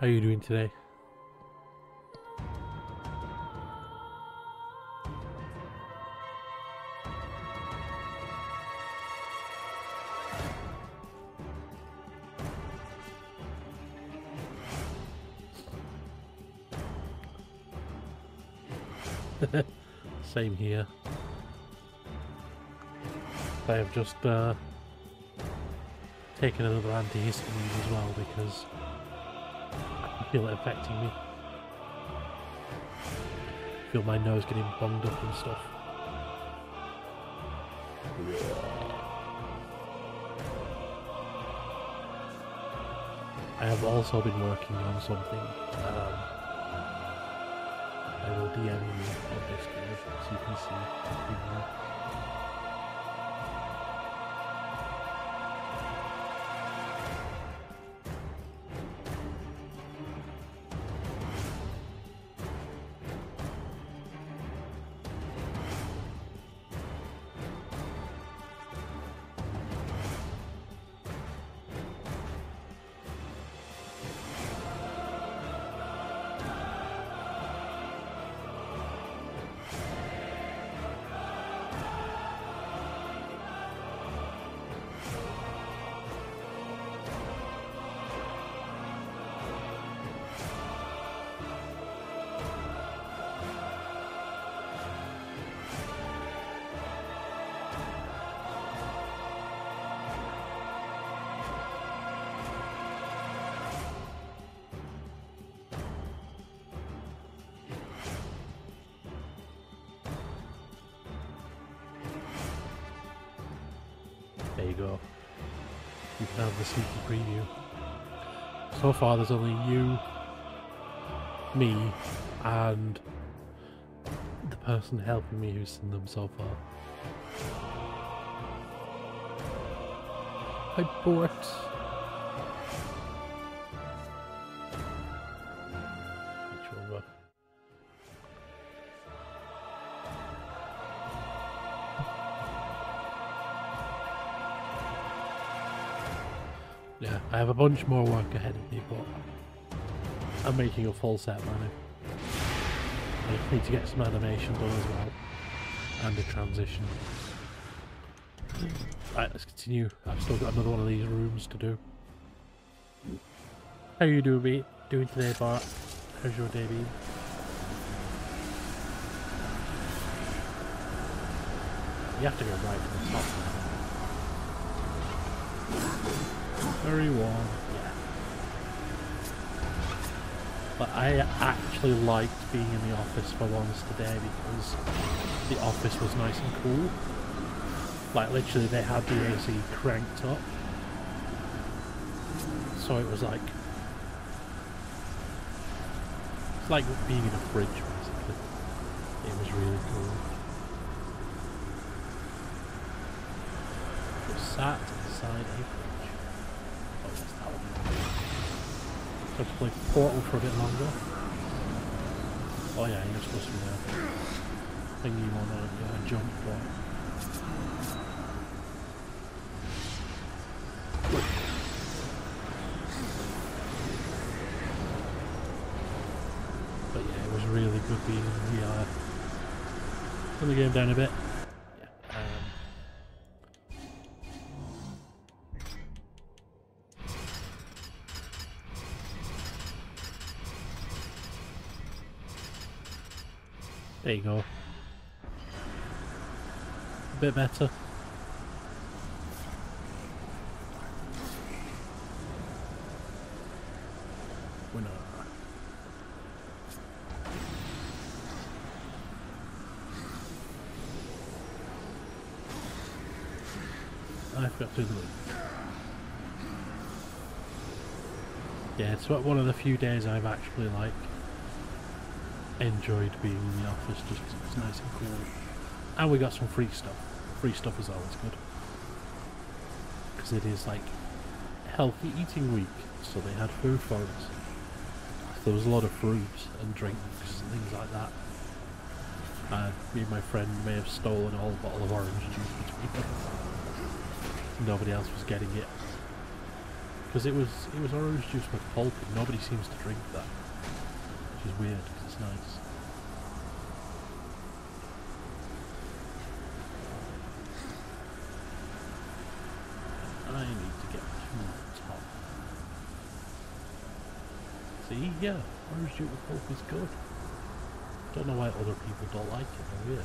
How are you doing today? Same here. I have just uh, taken another antihistamine as well because feel it affecting me. feel my nose getting bunged up and stuff. I have also been working on something. Um, I will DM you on Discord so you can see. So far, there's only you, me, and the person helping me who's seen them so far. Switch over. Yeah, I have a bunch more work ahead I'm making a full set now. I need to get some animation done as well, and a transition. Right, let's continue. I've still got another one of these rooms to do. How you doing, mate? Doing today, Bart? How's your day been? You have to go right to the top. Very warm. Yeah. But I actually liked being in the office for once today because the office was nice and cool. Like literally they had the AC cranked up. So it was like it's like being in a fridge basically. It was really cool. It sat inside a fridge. Oh to play Portal for a bit longer. Oh yeah, you're supposed to be there. Thingy on yeah, jump one. But yeah, it was really good being in the uh, VR. Turn the game down a bit. There you go. A bit better. Winner. I forgot to do it. Yeah, it's one of the few days I've actually like enjoyed being in the office just because it was nice and cool. And we got some free stuff. Free stuff is always good. Because it is like healthy eating week, so they had food for us. There was a lot of fruits and drinks and things like that. And me and my friend may have stolen a whole bottle of orange juice between us. Nobody else was getting it. Because it was it was orange juice with pulp, and nobody seems to drink that, which is weird nice. I need to get to the top. See, yeah, orange juice with pulp is good. Don't know why other people don't like it, they're.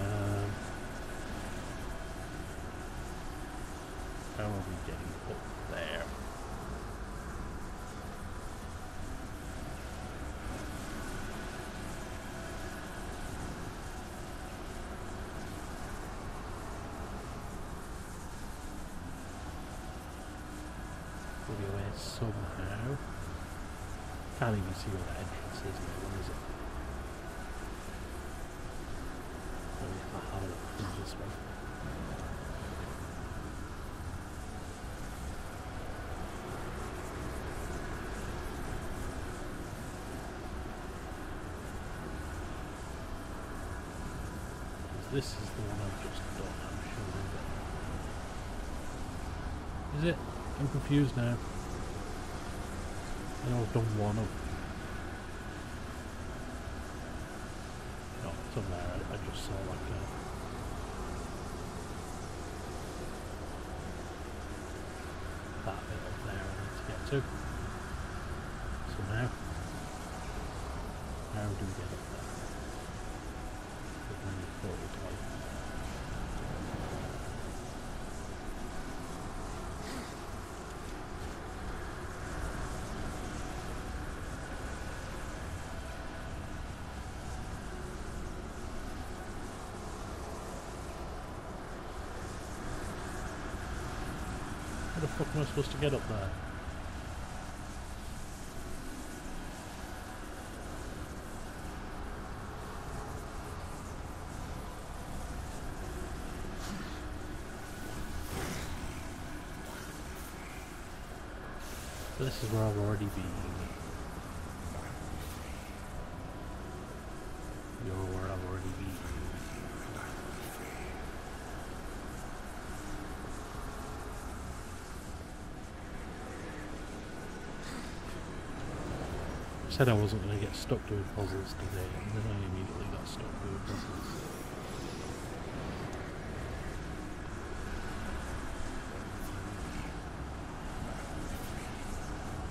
Um, how are we getting up there? Anyway, somehow. Can't even see where the entrance is now, is it? This. This is the one I've just done, I'm sure. Is it? I'm confused now. I know I've done one of No, it's on there. I, I just saw like that bit up there I need to get to. So now how do we get up there? With my portal type. How the fuck am I supposed to get up there? This is where I've already been. You're where I've already been. I said I wasn't going to get stuck doing puzzles today, and then I immediately got stuck doing puzzles.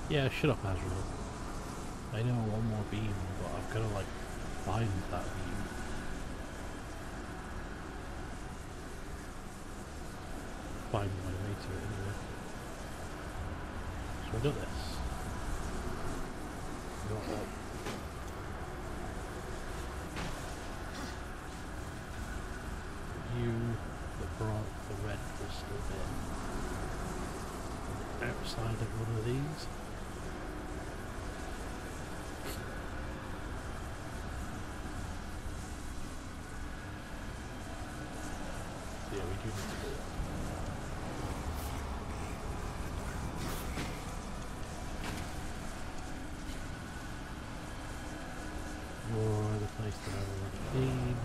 Yeah, shut up, Azrael. I know one more beam, but I've got to, like, find that beam. Find my way to it anyway. So I do this. That. You that brought the red crystal bit outside of one of these. Yeah, we do need to do that. Or the place that I've already been.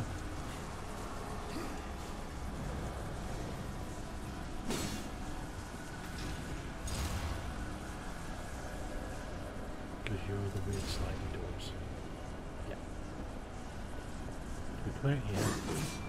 Because you're the weird sliding doors. Yeah. Come here.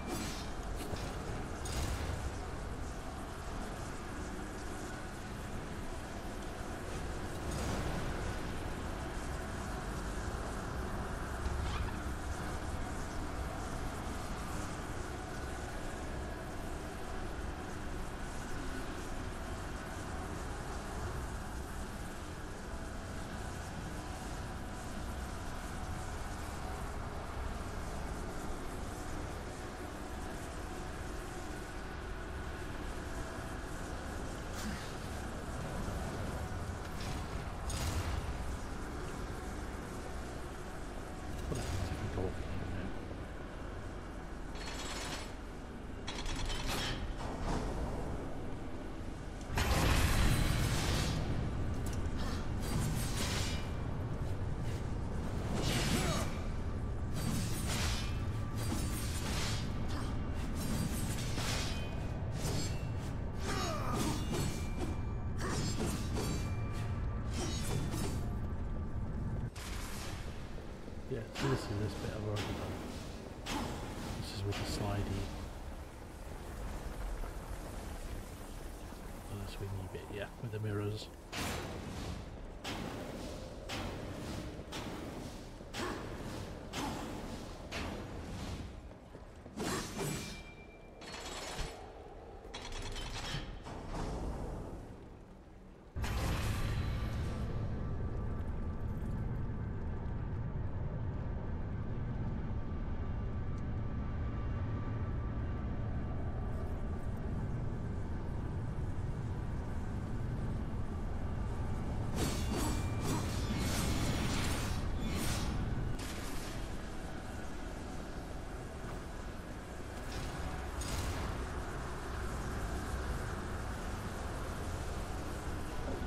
Swingy bit, yeah, with the mirrors.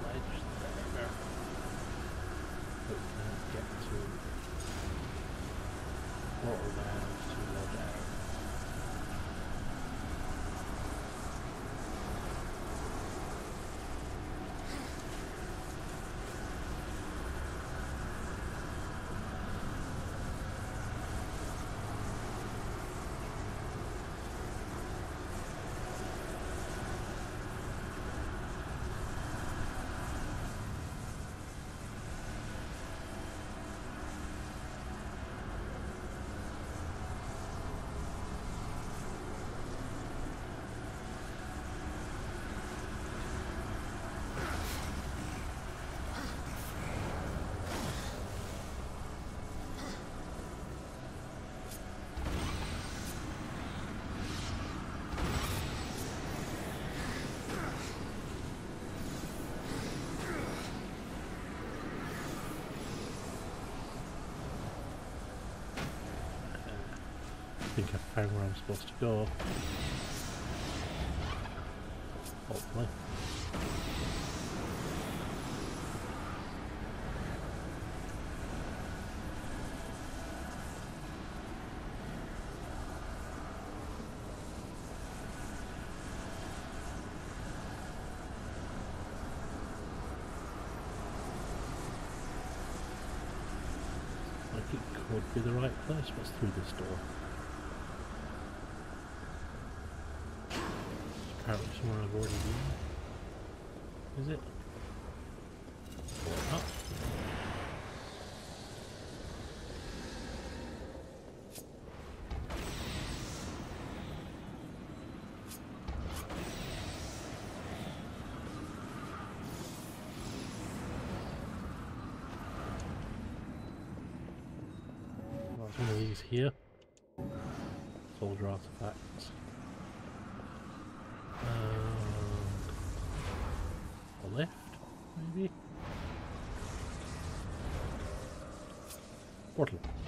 ledge there. But we can't get to water valves to low down. I think I found where I'm supposed to go. Hopefully. Like it could be the right place. What's through this door? Somewhere I've already been. Is it? Oh. Or one of these here. Soldier artifacts. Portal.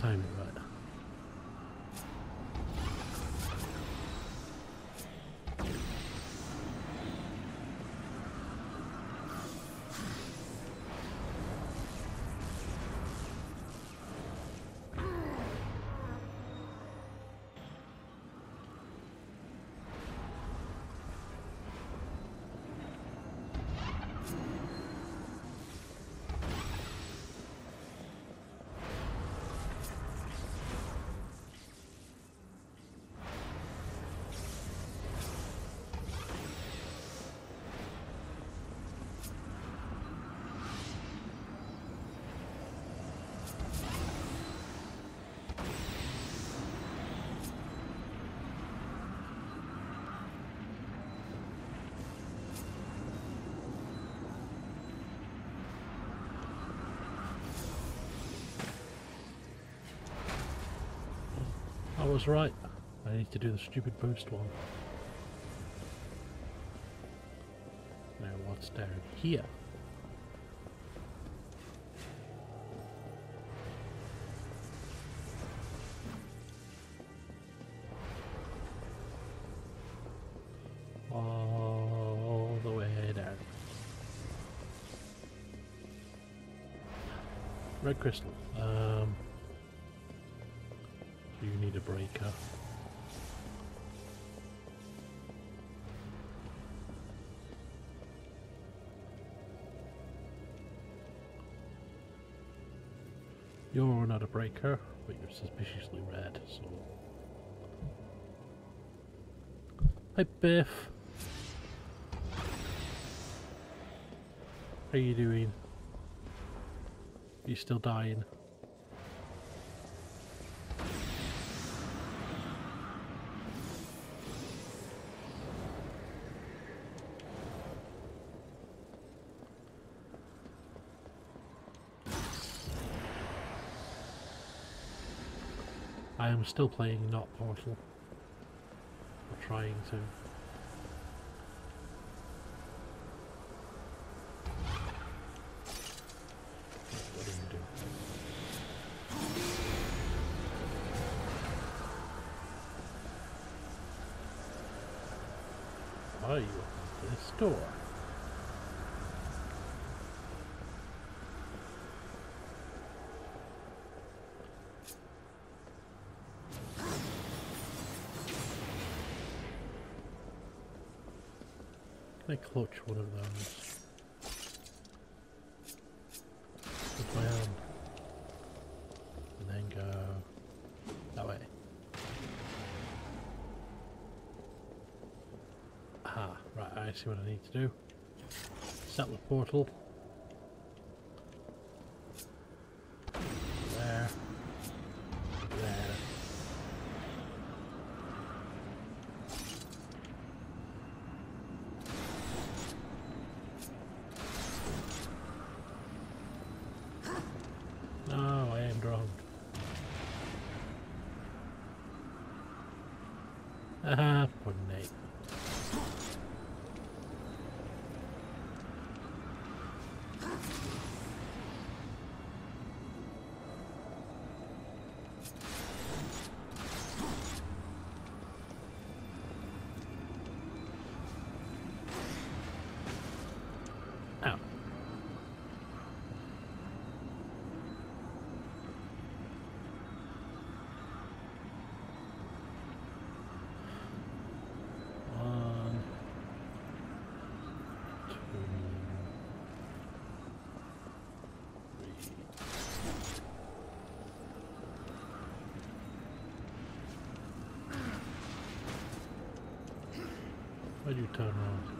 Time it right. I was right. I need to do the stupid boost one. Now what's down here? You're not a breaker, but you're suspiciously red, so... Hi Biff! How are you doing? Are You still dying? I am still playing not Portal. Or trying to. What do you do? Why are you open this door? Can I clutch one of those? With my hand. And then go that way. Ah, right, I see what I need to do. Set the portal. There. There. No, I am wrong. Ah, poor Nate. Ow. One, two, three. Why'd you turn around?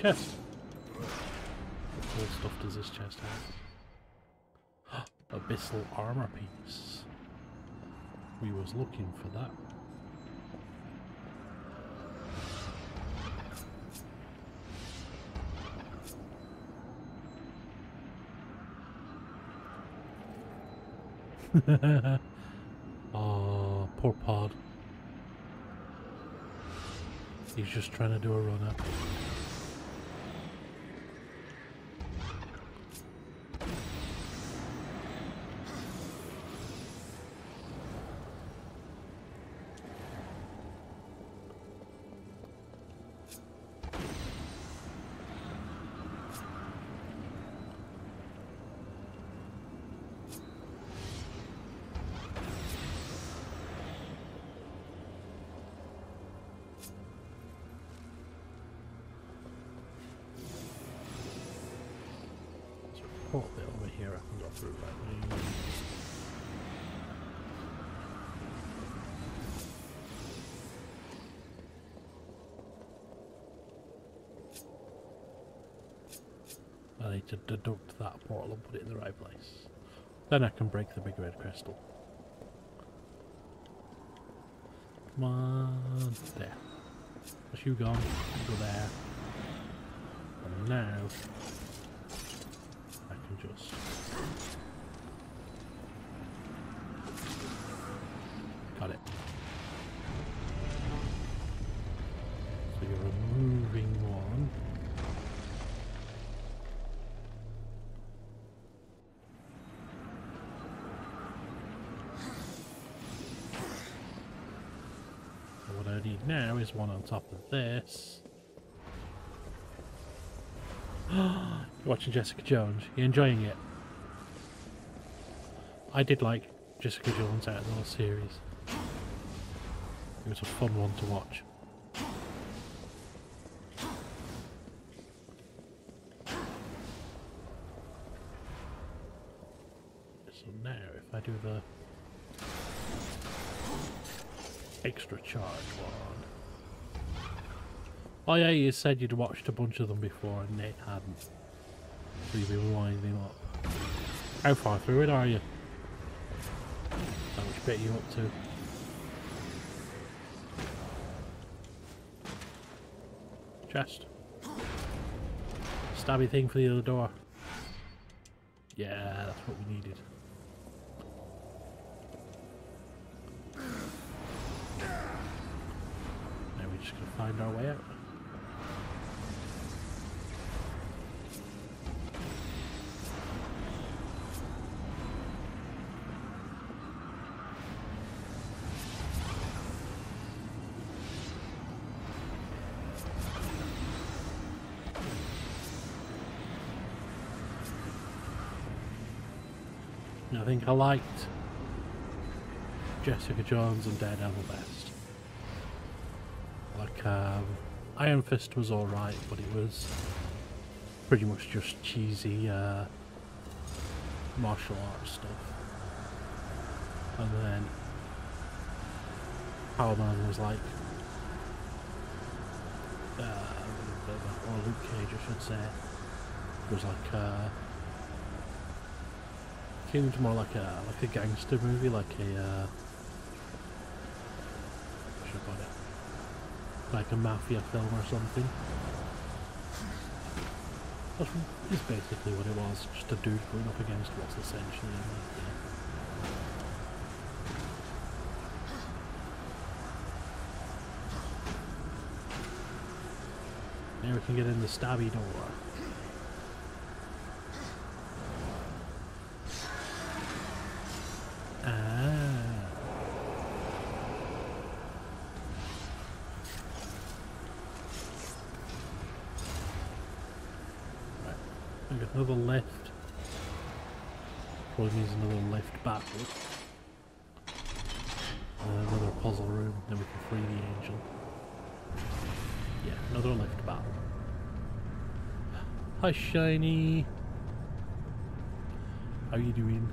Chest. What cool stuff does this chest have? Abyssal armor piece. We was looking for that. oh, poor Pod. He's just trying to do a run up. Portal and put it in the right place. Then I can break the big red crystal. Come on, there. As you gone, go there. And now just... Got it. So you're removing one. what I need now is one on top of this. watching Jessica Jones. You're enjoying it? I did like Jessica Jones out of the series. It was a fun one to watch. So now if I do the extra charge one. Oh yeah, you said you'd watched a bunch of them before and Nate hadn't. So you've been winding up. How far through it are you? How much bit are you up to? Chest. Stabby thing for the other door. Yeah, that's what we needed. I think I liked Jessica Jones and Daredevil best. Like, um, Iron Fist was alright, but it was pretty much just cheesy uh, martial arts stuff. And then Power Man was like, uh, or Luke Cage I should say, was like uh, seems more like a like a gangster movie, like a uh, like a mafia film or something. That's is basically what it was, just a dude going up against what's essentially. Now we can get in the stabby door. another left. Another left backward. Uh, another puzzle room, then we can free the angel. Yeah, another left battle. Hi Shiny! How you doing?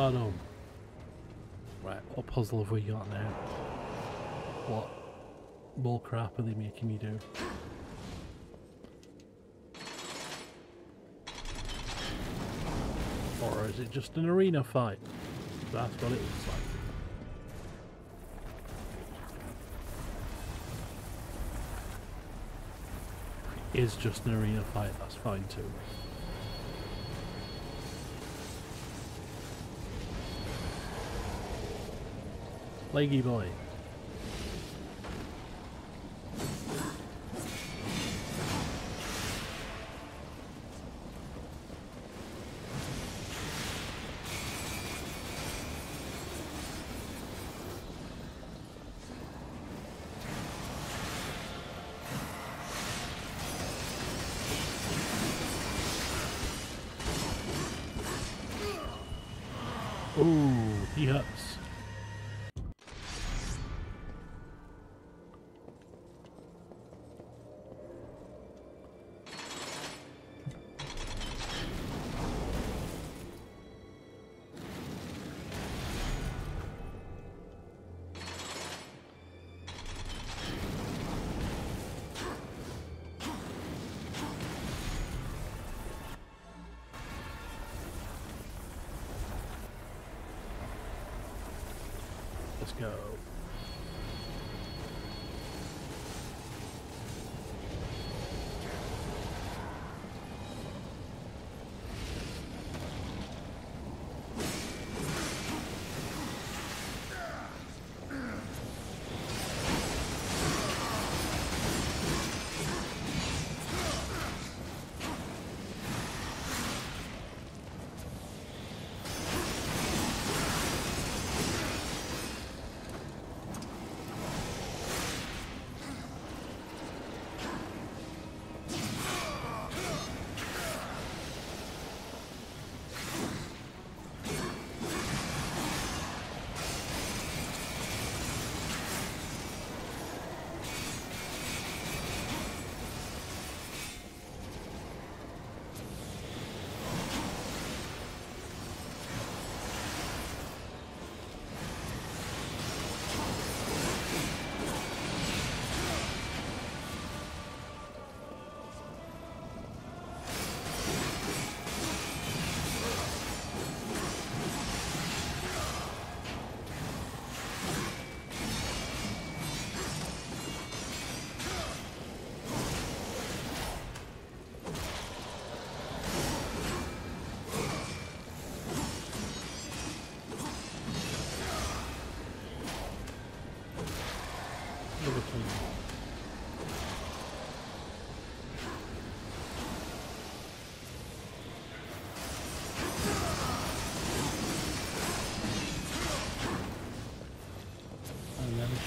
Right, what puzzle have we got now? What bull crap are they making me do? Or is it just an arena fight? That's what it looks like. Is just an arena fight, that's fine too. Leggy boy.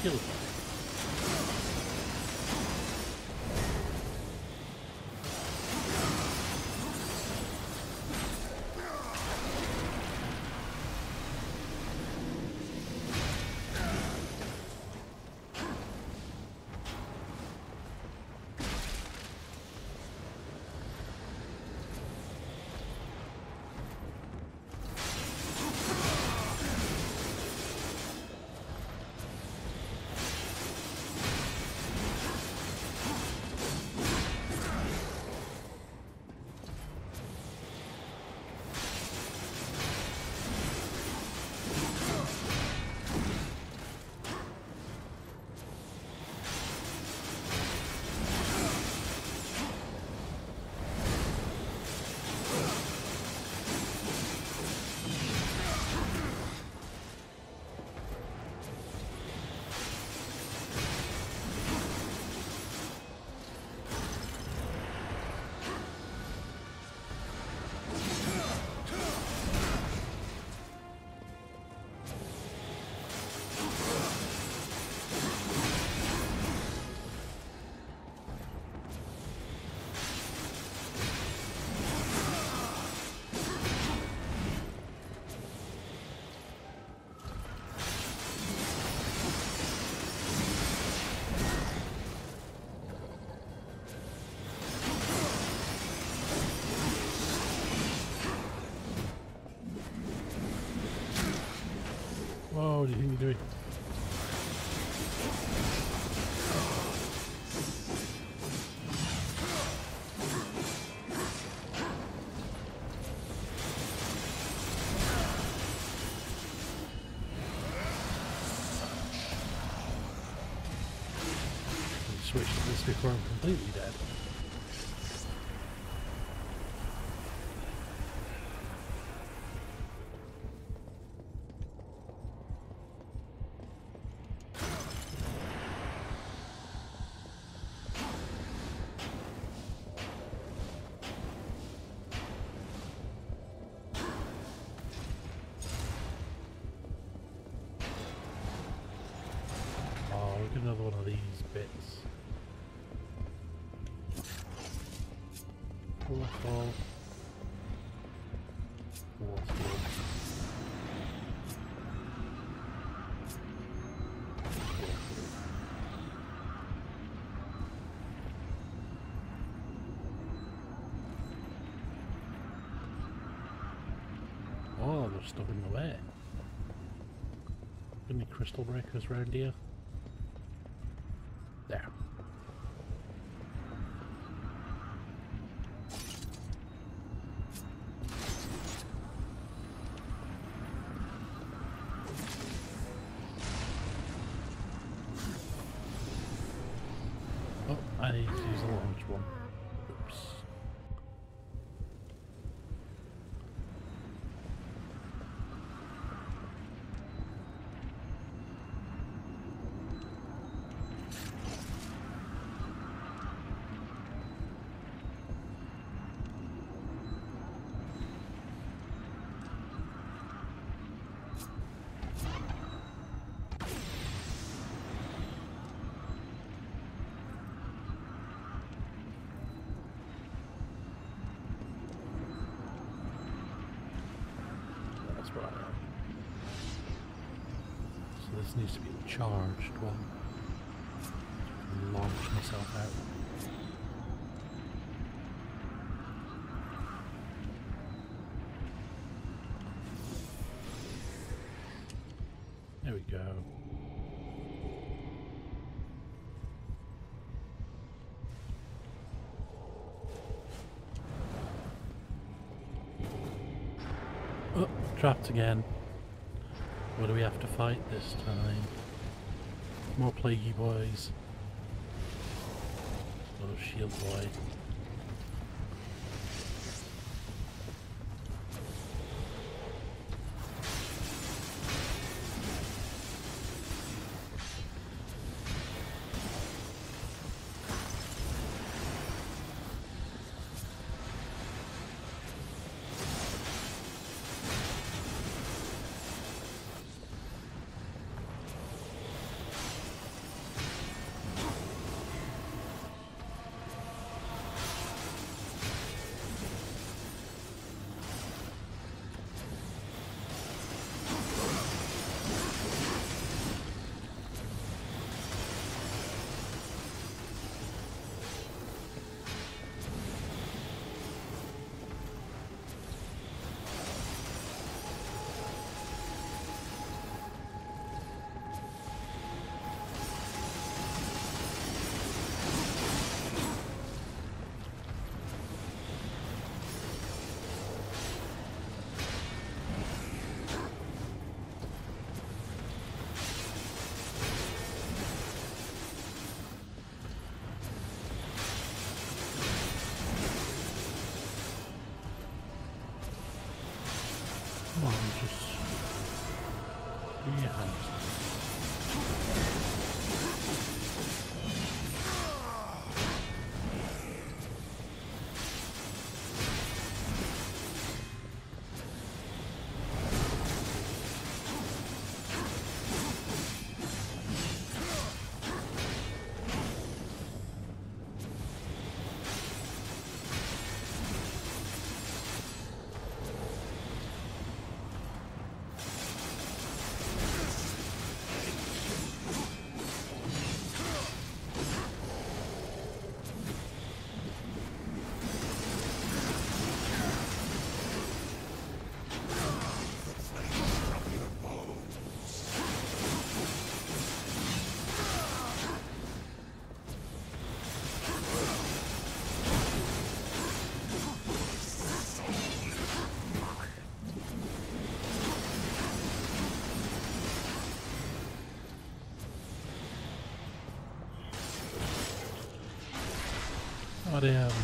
And then do? Switch to this before I'm completely dead. Stuff in the way. Any crystal breakers around here? There. Oh, I need to use the launch one. Oops. So this needs to be charged one. Launch myself out. Trapped again. What do we have to fight this time? More plaguey boys. Another shield boy. Goddamn.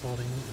falling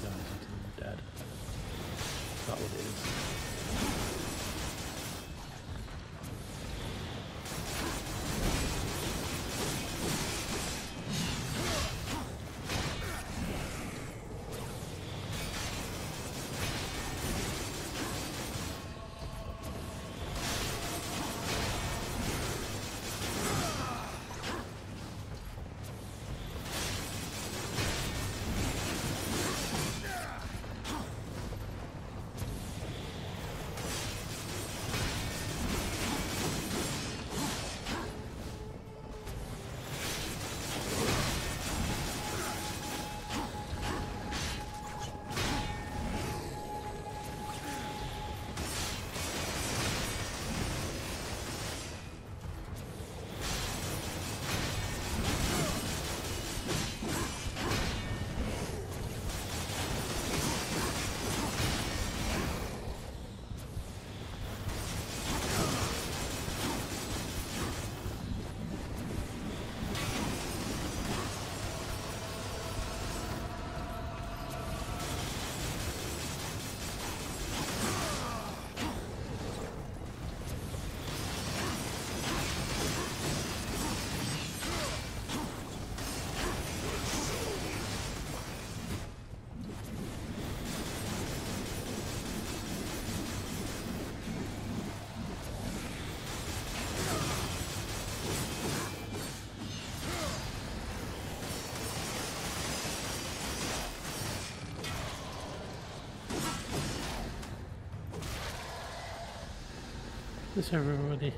this everybody?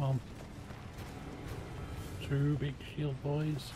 on Two big shield boys.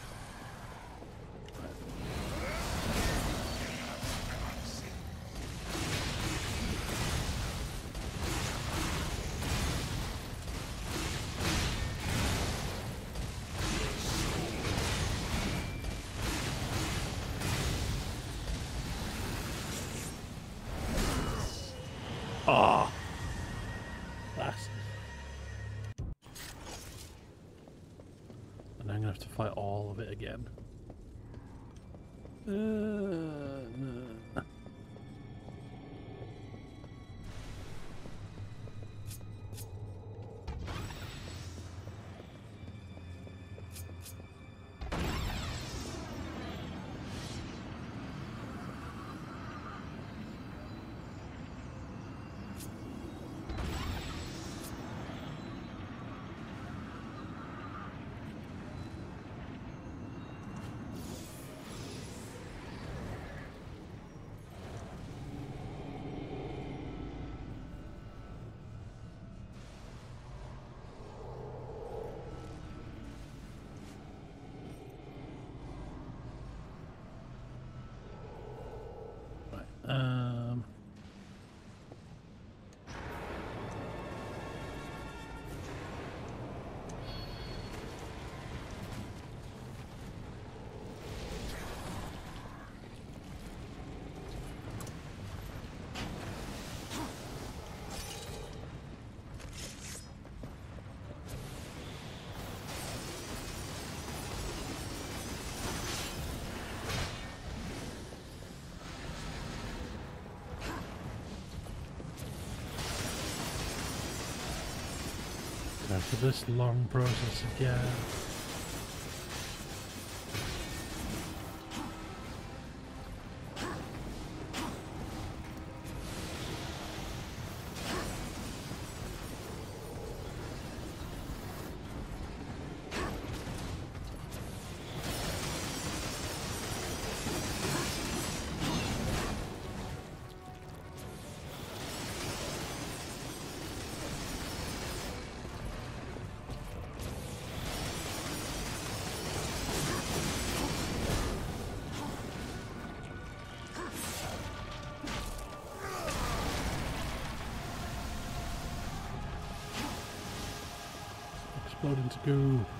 For this long process again. Explode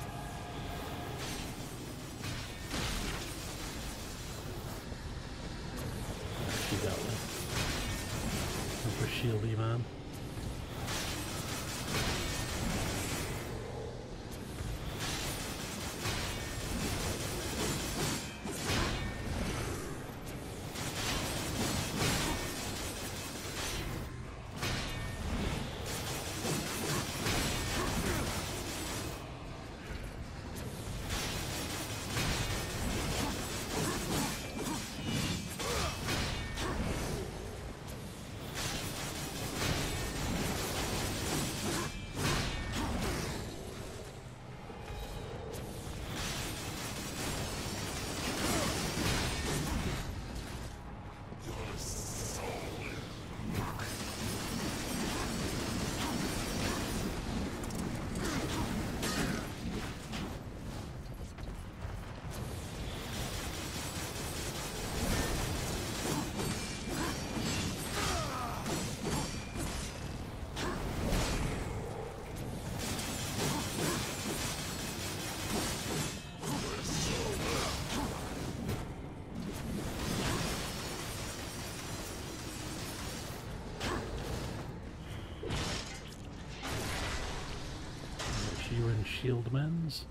shield men's.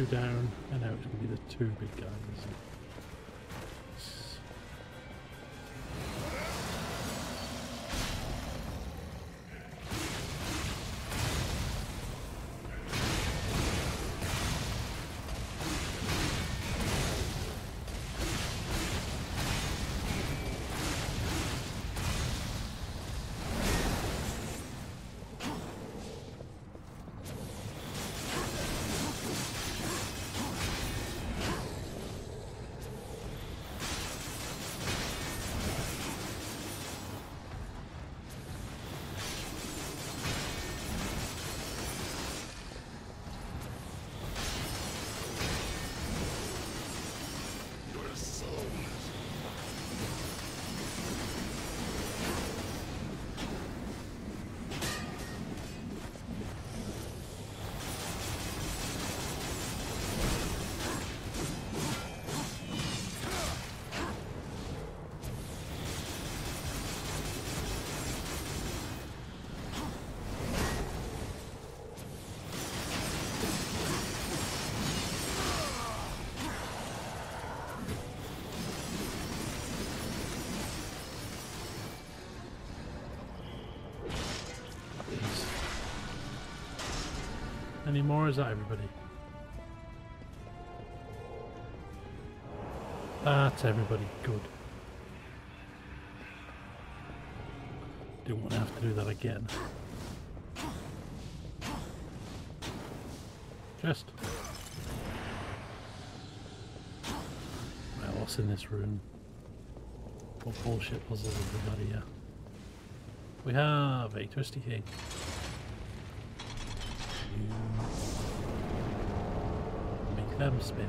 Two, down, and now it's going to be the two big guys. Any more? Is that everybody? That's everybody. Good. Didn't want to have to do that again. Just. Right, what's in this room? What bullshit puzzles have we here? We have a twisty key. Spin.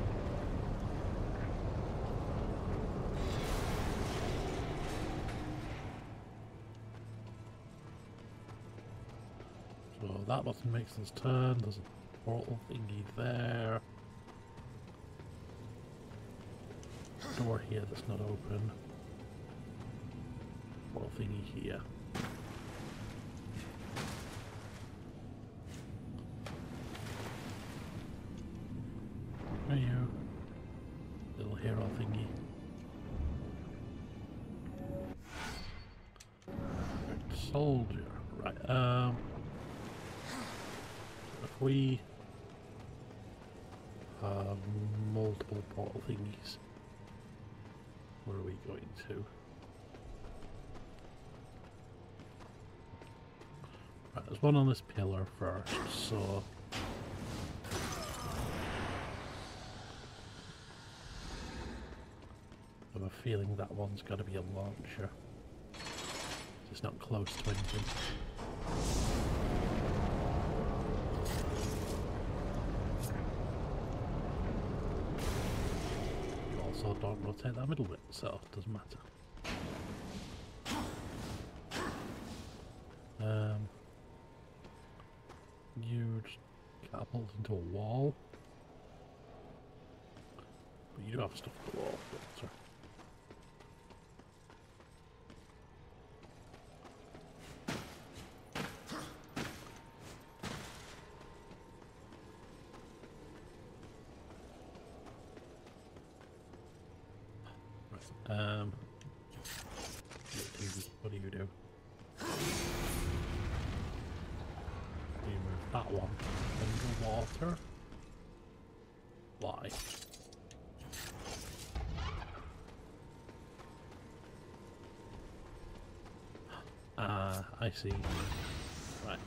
So that button makes us turn. There's a portal thingy there. Door here that's not open. Portal thingy here. Soldier. Right, um... If we have multiple portal thingies, where are we going to? Right, there's one on this pillar first, so I have a feeling that one's got to be a launcher. Not close to anything. You also don't rotate that middle bit, so it doesn't matter. Um, you just catapult into a wall. But you do have stuff at the wall, but, uh, Right. Um. What do you do? You move that one underwater. Why? Ah, I see. Right.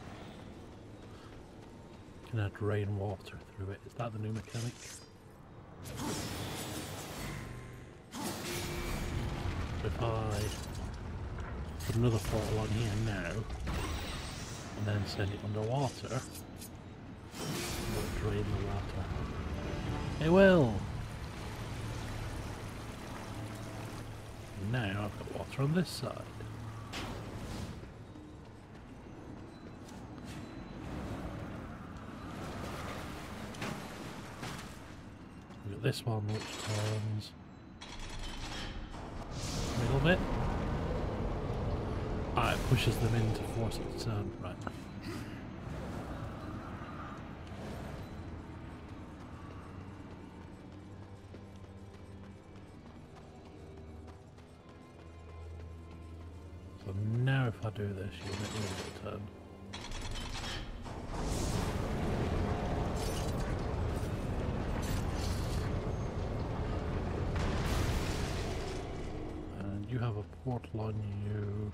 Can I drain water through it? Is that the new mechanic? if I put another portal on here now and then send it underwater, will drain the water. It will! Now I've got water on this side. We've got this one which turns middle bit. Ah, it pushes them in to force it to turn. Right. So now if I do this, you'll make bit turn. Portal on you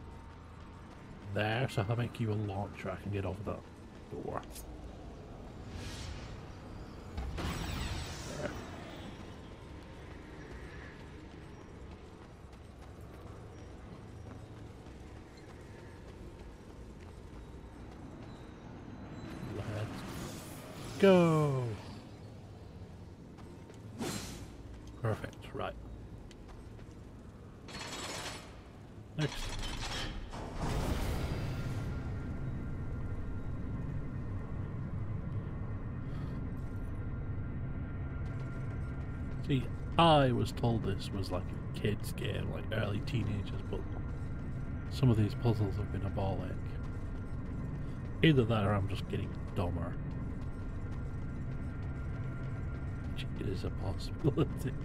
there, so if I make you a launcher, I can get over that door. I was told this was like a kid's game, like early teenagers, but some of these puzzles have been a ball ache. Either that or I'm just getting dumber. Which is a possibility.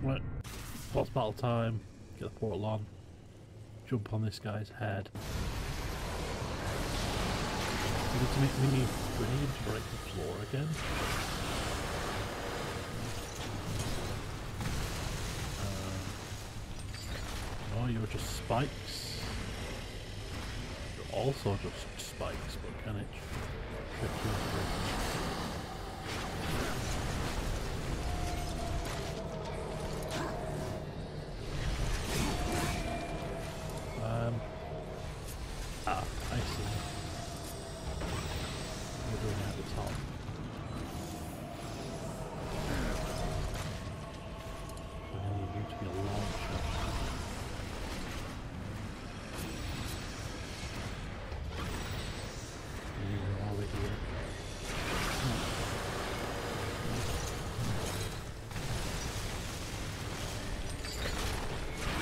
Right, boss battle time. Get the portal on. Jump on this guy's head. Need to make mini grenade to break the floor again. Um, oh, you're just spikes. You're also just spikes, but can it trip you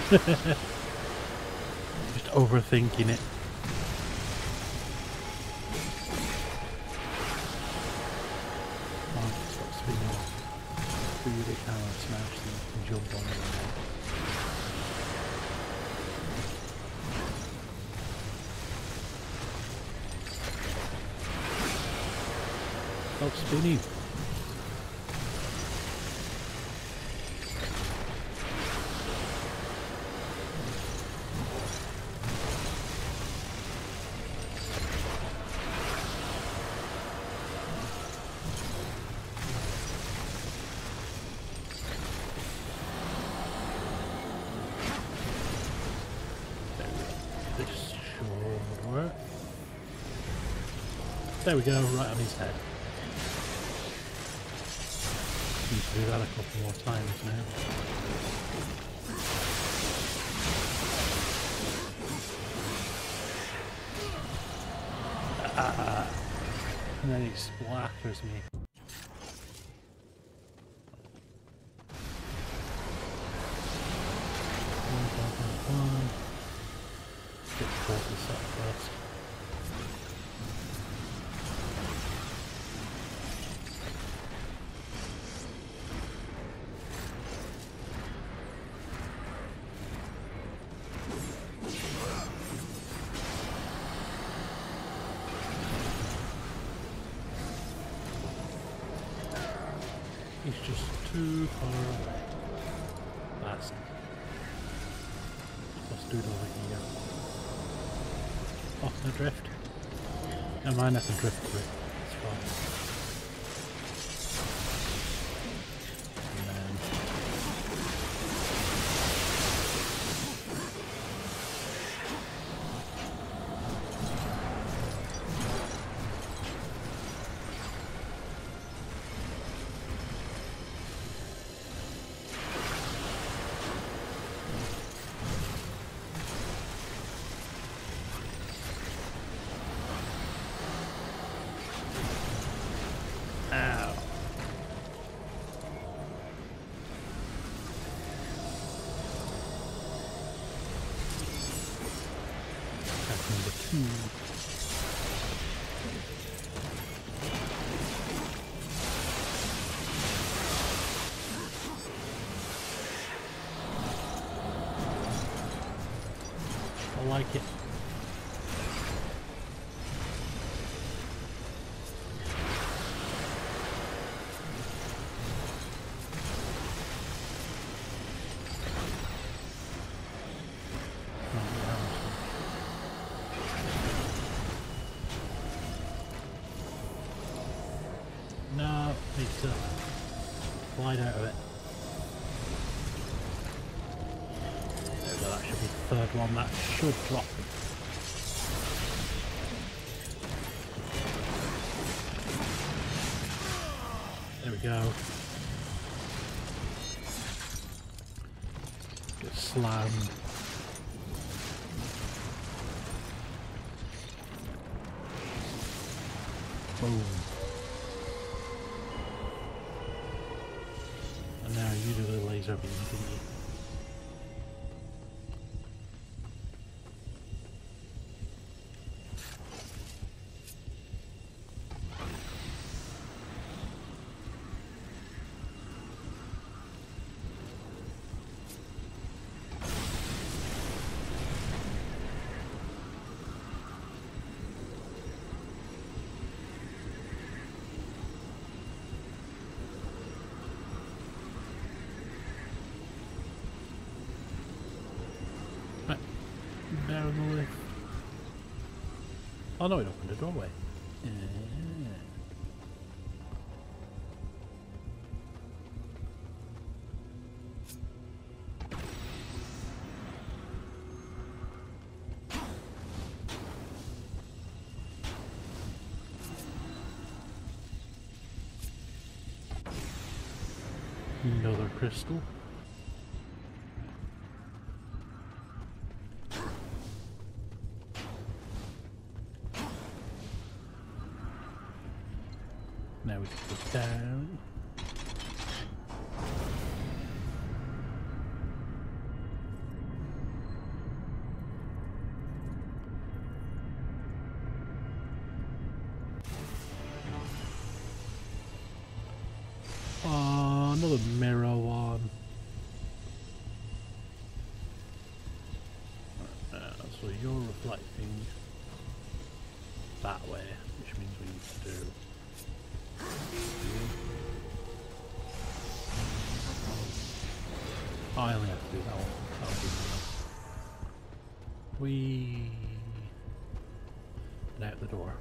Just overthinking it. There we go, right on his head. Need to do that a couple more times now. Ah, and then he splatters me. Let's do it over here. Off the drift. Never mind, I can drift it. It's fine. Should drop. There we go. Get slammed. Oh no, it opened a doorway. Another crystal. Another mirror one. Uh, so you're reflecting that way, which means we need to do I only have to do that one. That'll be enough. We and out the door.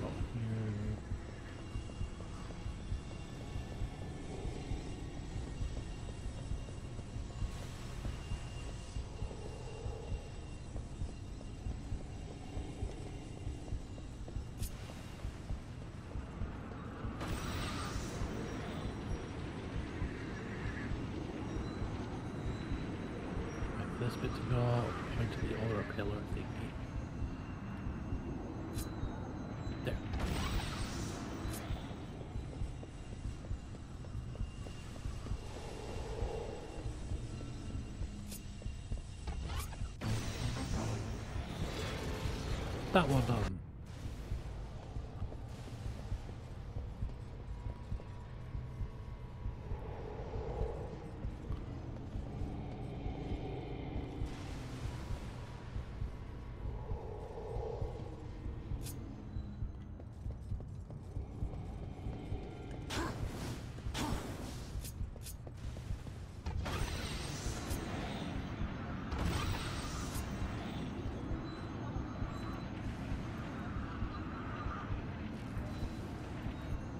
Not here. Bit to go, point to the pillar thingy. There. That one done.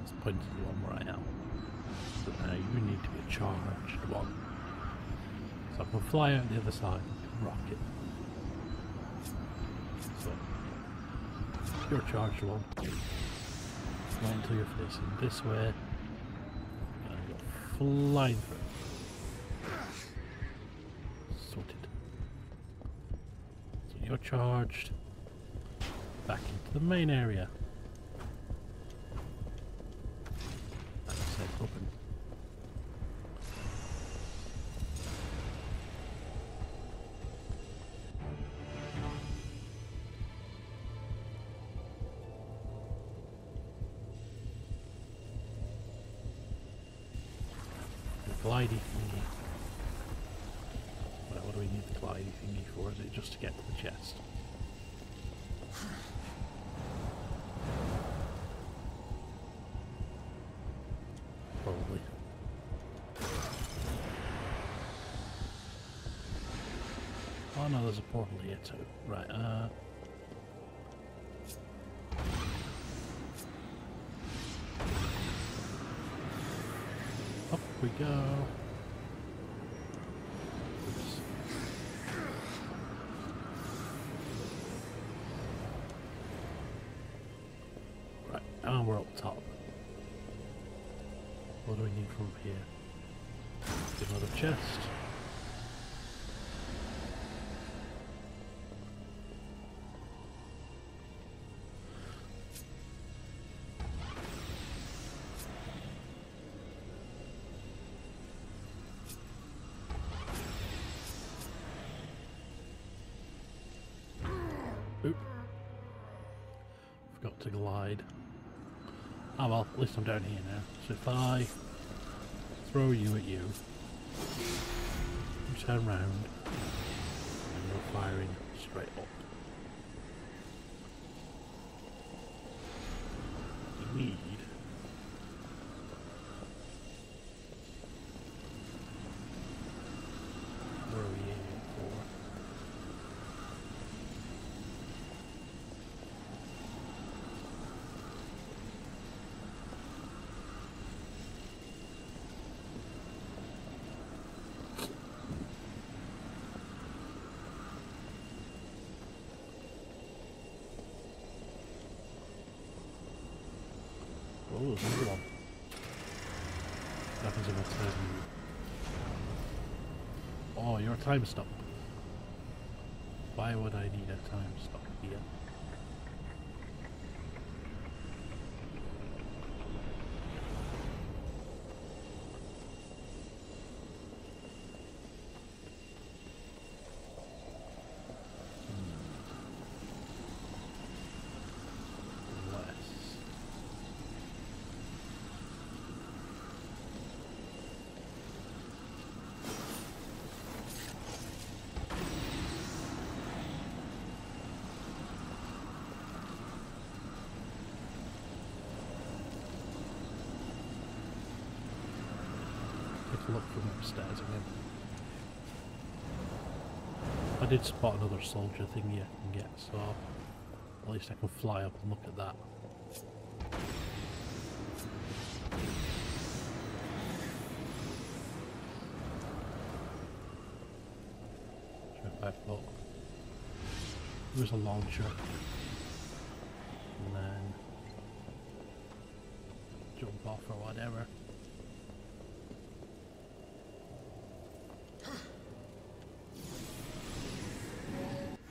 Let's point to the one where I am. So now you need to be a charged one. So I can fly out the other side rocket. So you're charged one. Wait until you're facing this way. And go flying through. Sorted. So you're charged. Back into the main area. Too. Right, uh... Up we go. Right, and we're up top. What do we need from here? Another chest. Glide. Ah well, at least I'm down here now. So if I throw you at you, you turn round, and you're firing straight up. You need Where are we aiming for? Oh, there's another one. Turn? Oh, you're a time stop. Why would I need a time stop here? Hmm. Less. Take a look from again. I did spot another soldier thingy I can get, so at least I can fly up and look at that. If there's a launcher and then jump off or whatever.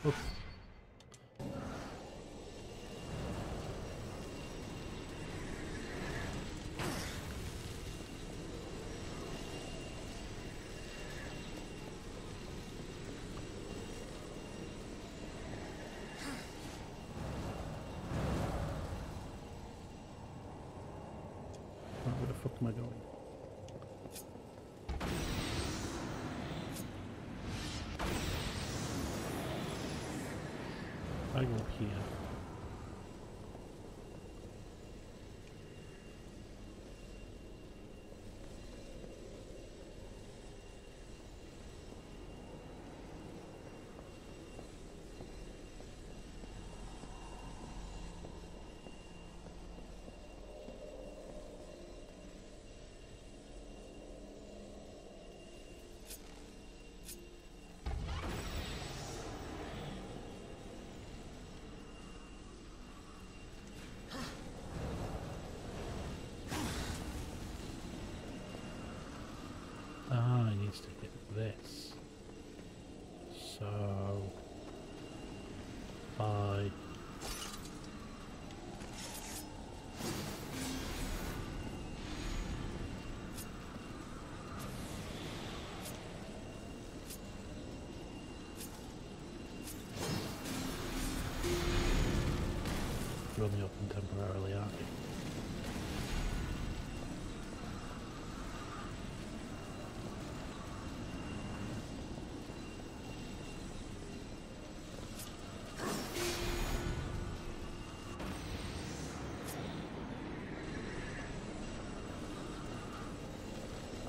Oof. Right, Where the fuck am I going? I go here. Ah, he needs to get this. So, I Open temporarily, aren't?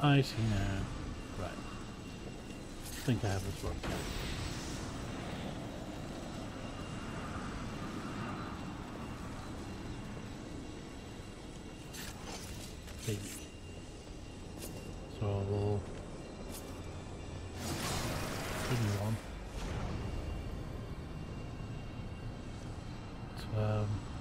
I see now. Right. I think I have this worked um,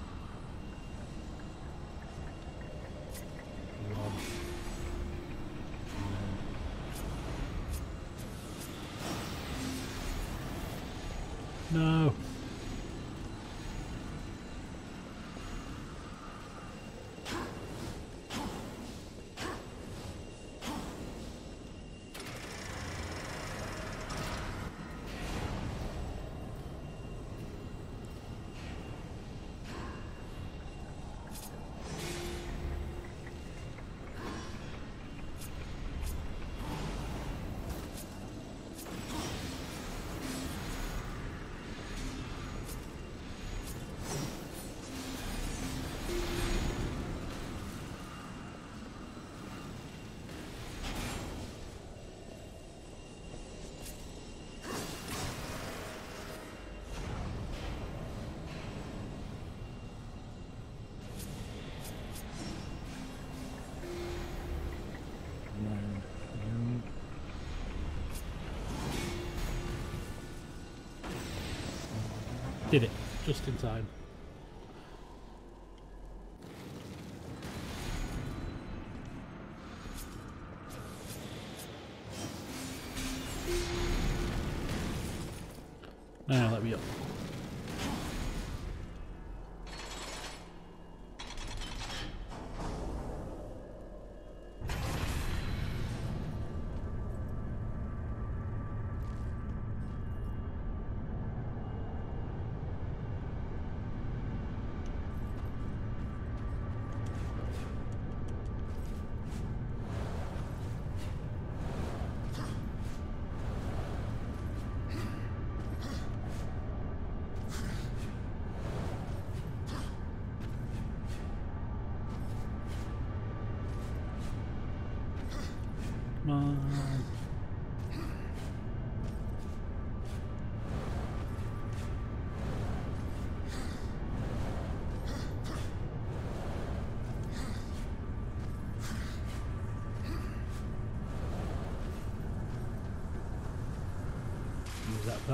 Did it, just in time.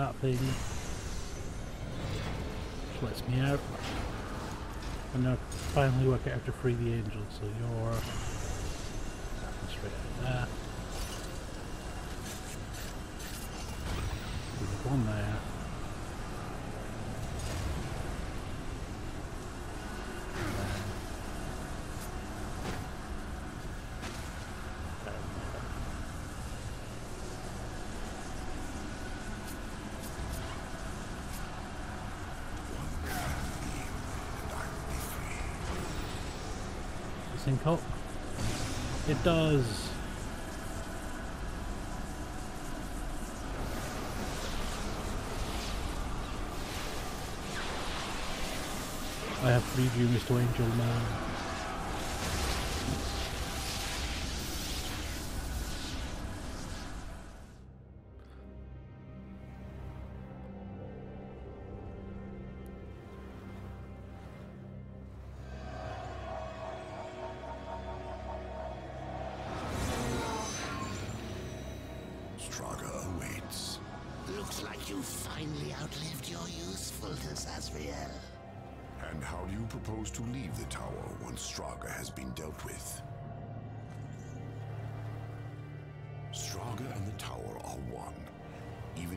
That thing. Lets me out. And now finally work out how to free the angel, so you're straight out there. There's one there. Down there. It does. I have freed you, Mr. Angel Man.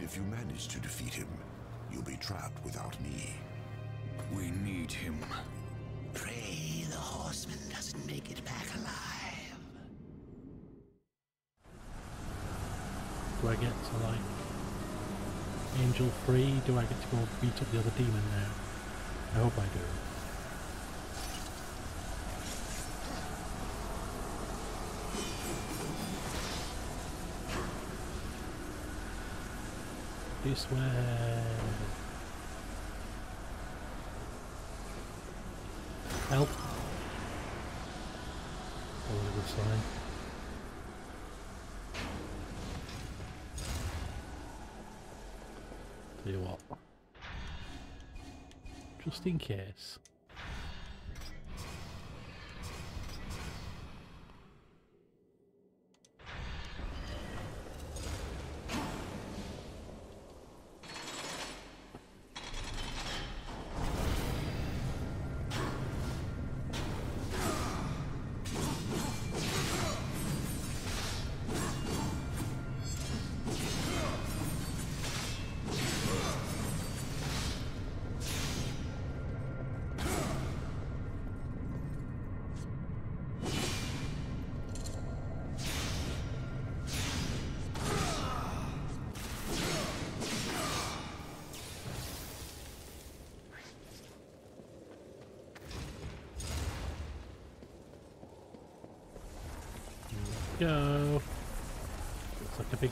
If you manage to defeat him, you'll be trapped without me. We need him. Pray the horseman doesn't make it back alive. Do I get to like Angel free? Do I get to go beat up the other demon now? I hope I do. This way. Help. Always a good sign. Tell you what. Just in case.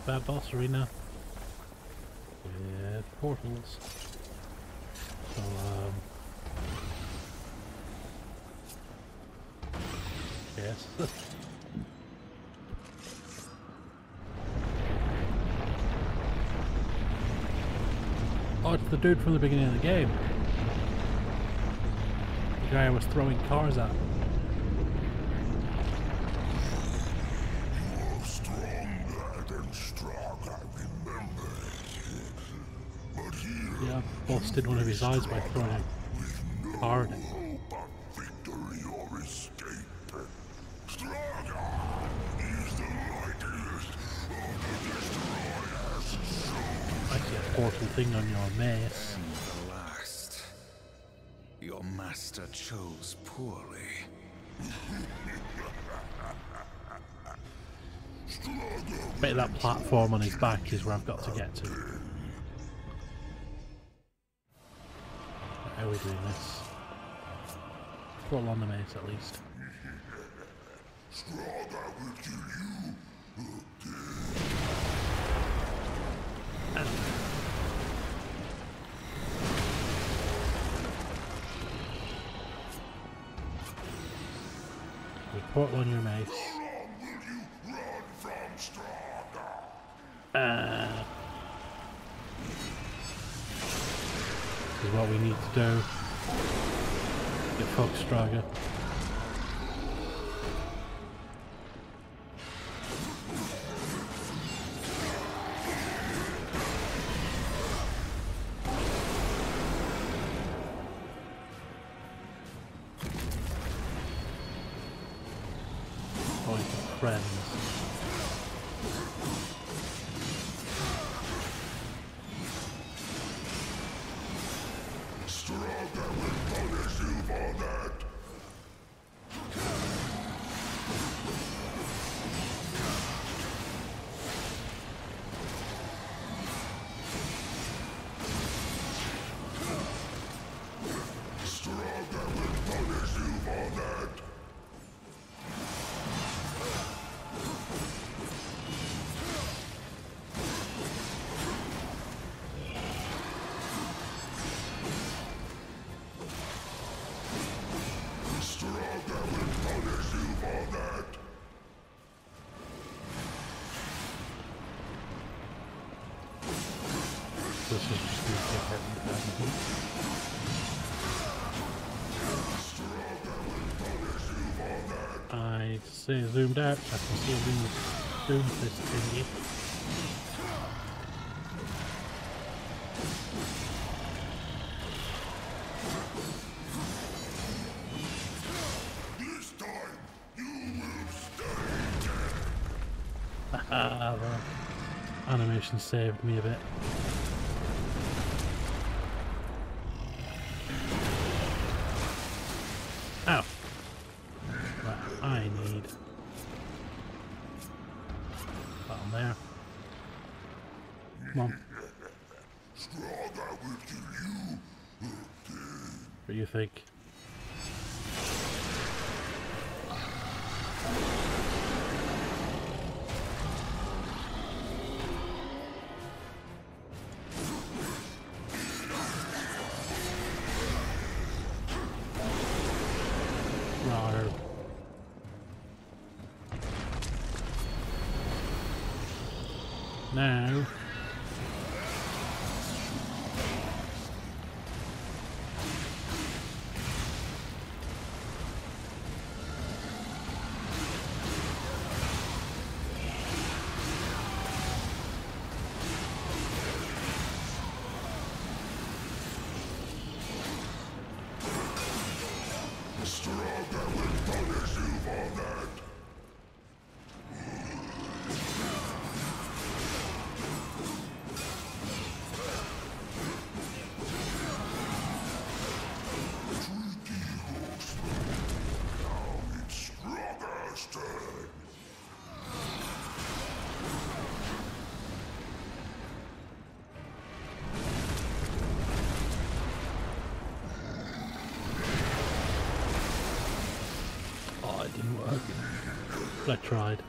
Big bad boss arena. With portals. So, um... Yes. oh, it's the dude from the beginning of the game. The guy I was throwing cars at. Escape. Straga is the mightiest of the destroyers. I see a portal thing on your mess. The last. Your master chose poorly. Bit of that platform on his back is where I've got to get to. Doing this? Throttle on the mace at least. What we need to do. Get fucked, I zoomed out, I can see the zoom this thingy. This time, you will stay dead. Ah, the animation saved me a bit. I tried.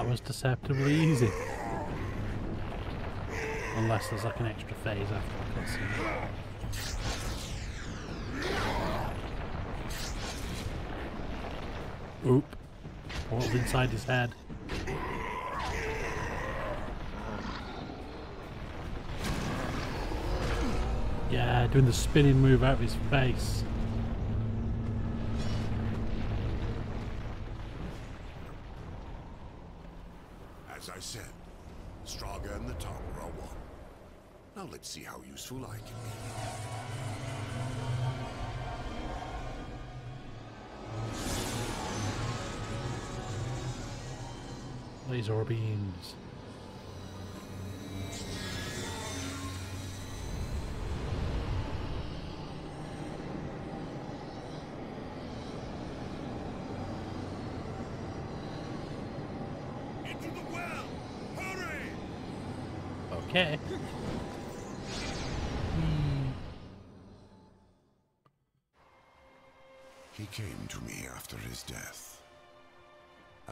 that was deceptively easy. Unless there's like an extra phase after the cutscene. Oop. What was inside his head? Yeah, doing the spinning move out of his face.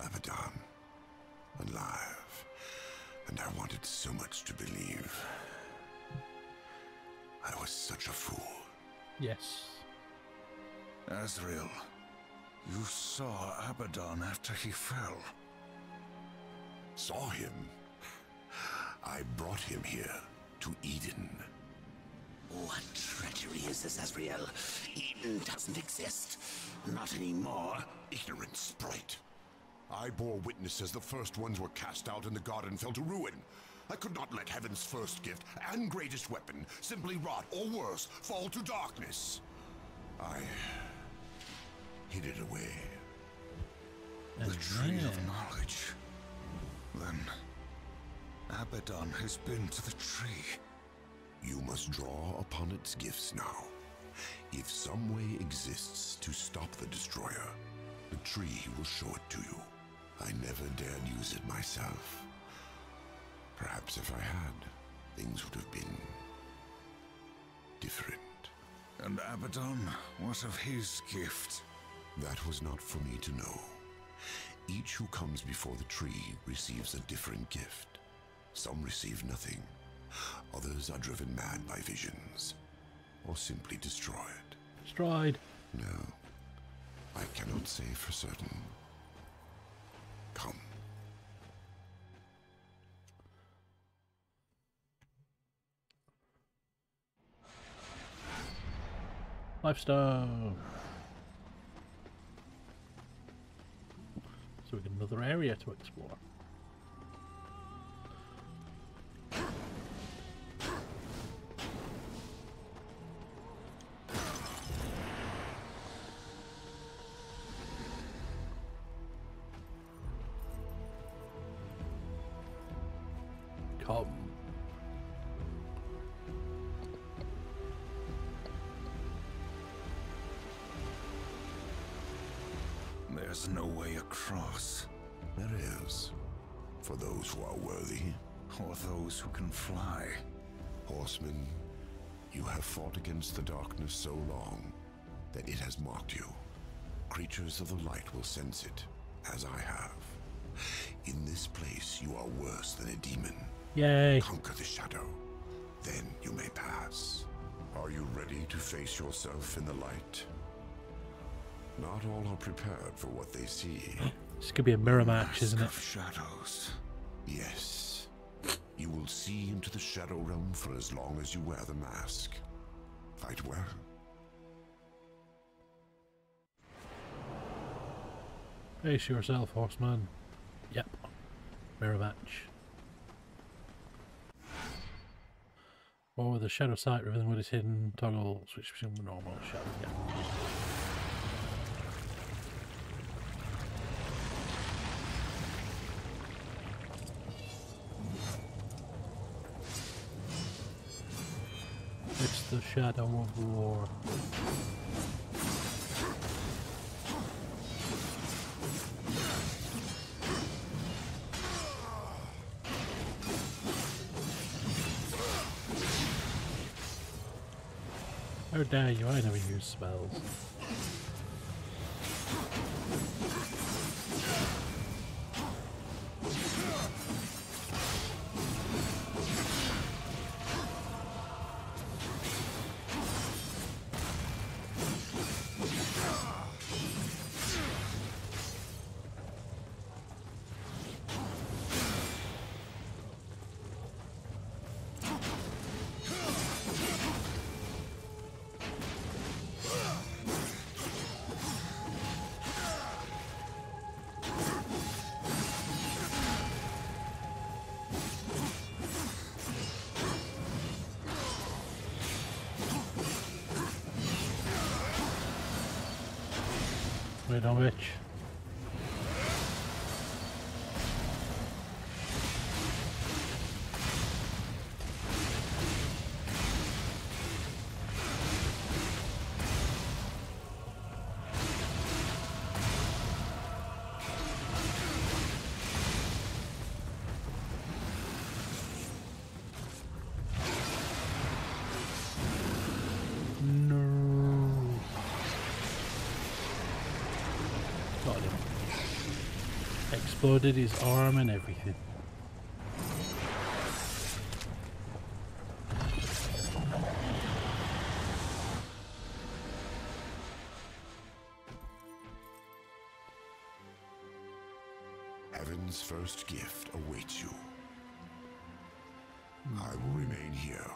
Abaddon. Alive. And I wanted so much to believe. I was such a fool. Yes. Azrael, you saw Abaddon after he fell. Saw him. I brought him here to Eden. What treachery is this, Azrael? Eden doesn't exist. Not anymore. Ignorant sprite. I bore witness as the first ones were cast out and the garden fell to ruin. I could not let heaven's first gift and greatest weapon simply rot, or worse, fall to darkness. I hid it away. The tree of knowledge. Then Abaddon has been to the tree. You must draw upon its gifts now. If some way exists to stop the destroyer, the tree will show it to you. I never dared use it myself. Perhaps if I had, things would have been different. And Abaddon, what of his gift? That was not for me to know. Each who comes before the tree receives a different gift. Some receive nothing. Others are driven mad by visions, or simply destroyed. Stride. No, I cannot say for certain. Come. So we got another area to explore. That it has mocked you. Creatures of the light will sense it, as I have. In this place, you are worse than a demon. Yay. Conquer the shadow. Then you may pass. Are you ready to face yourself in the light? Not all are prepared for what they see. This could be a mirror match, isn't it? Shadows. Yes. You will see into the shadow realm for as long as you wear the mask. Fight well. Face yourself, horseman. Yep. Mirror match. Or with the shadow sight revealing what is hidden, toggle switch between the normal shadow. Yeah. It's the shadow of war. How dare you, I never use spells. Wait on Exploded his arm and everything. Heaven's first gift awaits you. I will remain here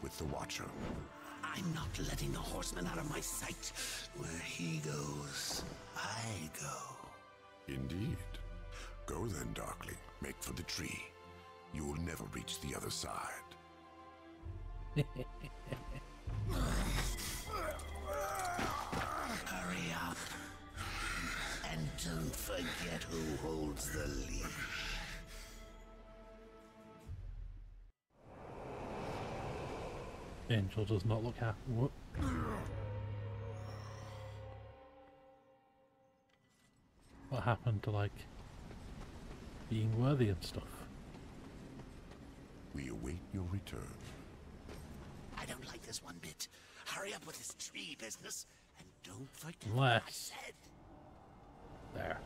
with the Watcher. I'm not letting the horseman out of my sight. Where he goes, I go. Indeed. Go then, Darkling. Make for the tree. You will never reach the other side. Hurry up. And don't forget who holds the leash. Angel does not look happy. What? What happened to like being worthy and stuff? We await your return. I don't like this one bit. Hurry up with this tree business. And don't forget Unless- what I said. There.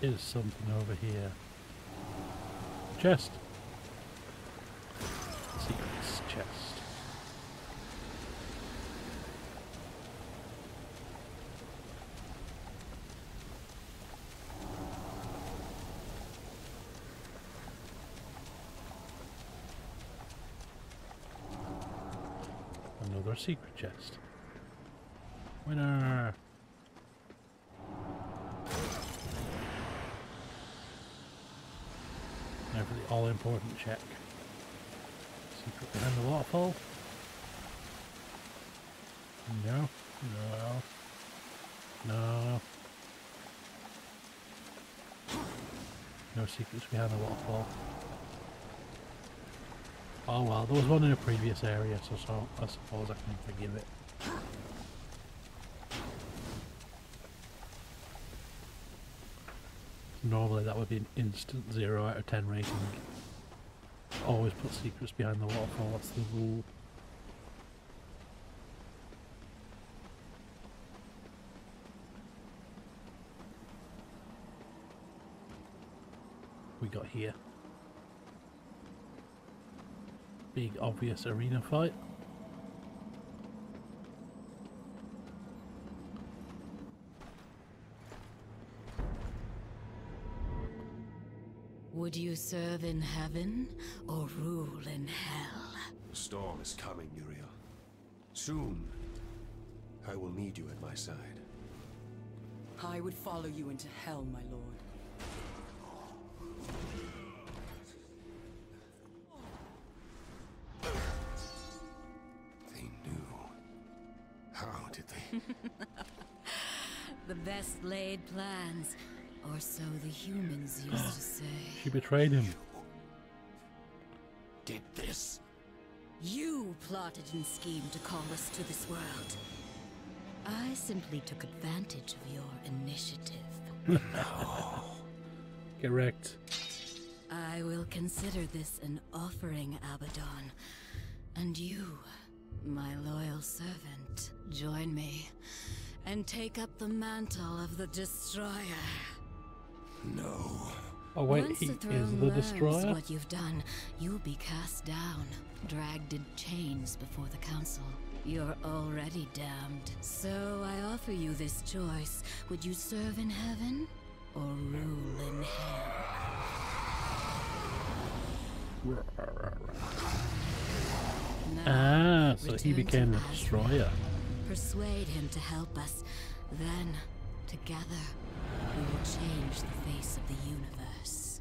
Is something over here. Chest. Secrets chest. Another secret chest. Winner! The all-important check. Secret behind the waterfall? No. No. No. No secrets behind the waterfall. Oh well, there was one in a previous area, so, so I suppose I can forgive it. Normally that would be an instant 0 out of 10 rating. Always put secrets behind the waterfall, that's the rule. We got here. Big obvious arena fight. Would you serve in heaven or rule in hell? The storm is coming, Uriel. Soon, I will need you at my side. I would follow you into hell, my lord. They knew. How did they? The best laid plans, or so the humans used to say. She betrayed him. Did this? You plotted and schemed to call us to this world. I simply took advantage of your initiative. Correct. I will consider this an offering, Abaddon. And you, my loyal servant, join me and take up the mantle of the Destroyer. No. Oh wait, Once he the is the destroyer? what you've done, you'll be cast down, dragged in chains before the council. You're already damned, so I offer you this choice, would you serve in heaven or rule in hell? Ah, so he became the destroyer. Persuade him to help us. Then, together, we will change the face of the universe.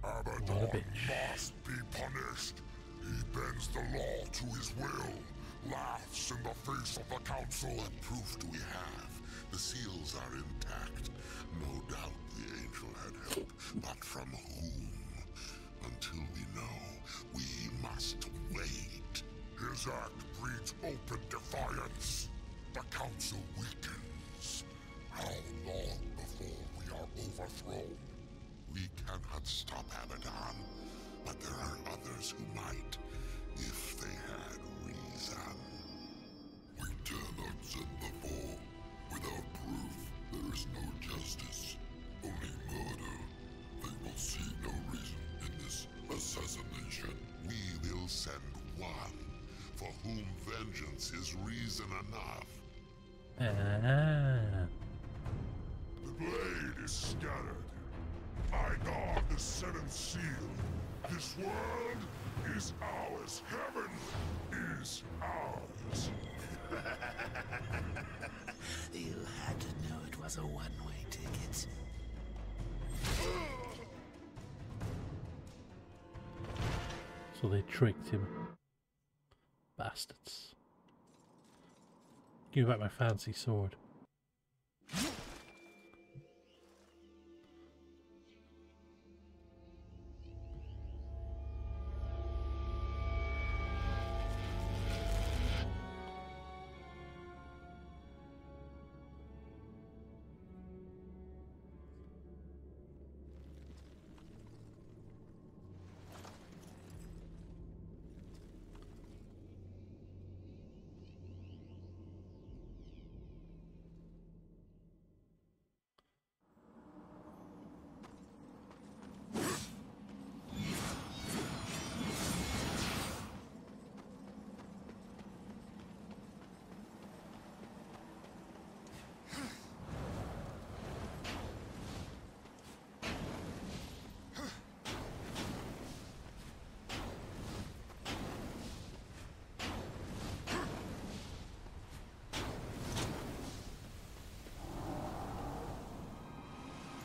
What a bitch. must be punished. He bends the law to his will, laughs in the face of the council. What proof do we have? The seals are intact. No doubt the angel had help, but from whom? Until we know, we must wait. His act breeds open defiance. The council weakens. How long before we are overthrown? We cannot stop Abaddon, but there are others who might, if they had reason. We cannot send the fall. Without proof, there is no justice, only murder. They will see no reason in this assassination. We will send one, for whom vengeance is reason enough. Ah. The blade is scattered. I guard the seventh seal. This world is ours. Heaven is ours. You had to know it was a one-way ticket. So they tricked him. Bastards. Give back my fancy sword.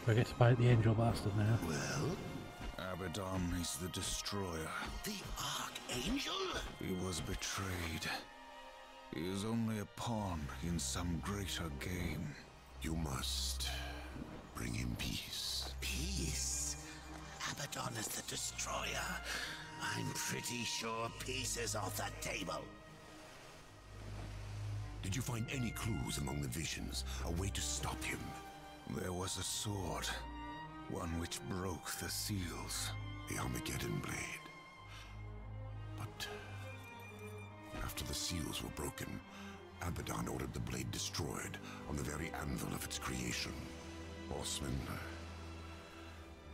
Do I get to fight the angel bastard now? Well, Abaddon is the destroyer. the Archangel? He was betrayed. He is only a pawn in some greater game. You must bring him peace. Peace. Abaddon is the destroyer. I'm pretty sure peace is off the table. Did you find any clues among the visions? A way to stop him? There was a sword, one which broke the seals. The Armageddon blade. But after the seals were broken, Abaddon ordered the blade destroyed on the very anvil of its creation. Osman,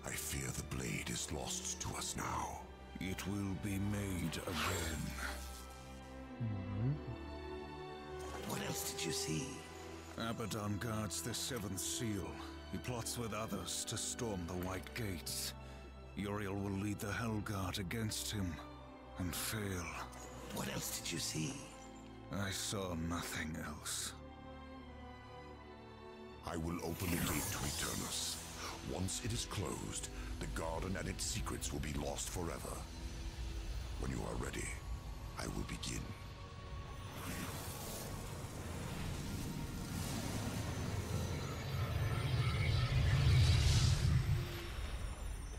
I fear the blade is lost to us now. It will be made again. Hmm. What else did you see? Abaddon guards the seventh seal. He plots with others to storm the White Gates. Uriel will lead the Hellguard against him and fail. What else did you see? I saw nothing else. I will open the gate to Eternus. Once it is closed, the garden and its secrets will be lost forever. When you are ready, I will begin.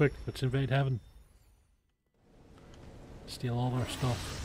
Quick, let's invade heaven. Steal all our stuff.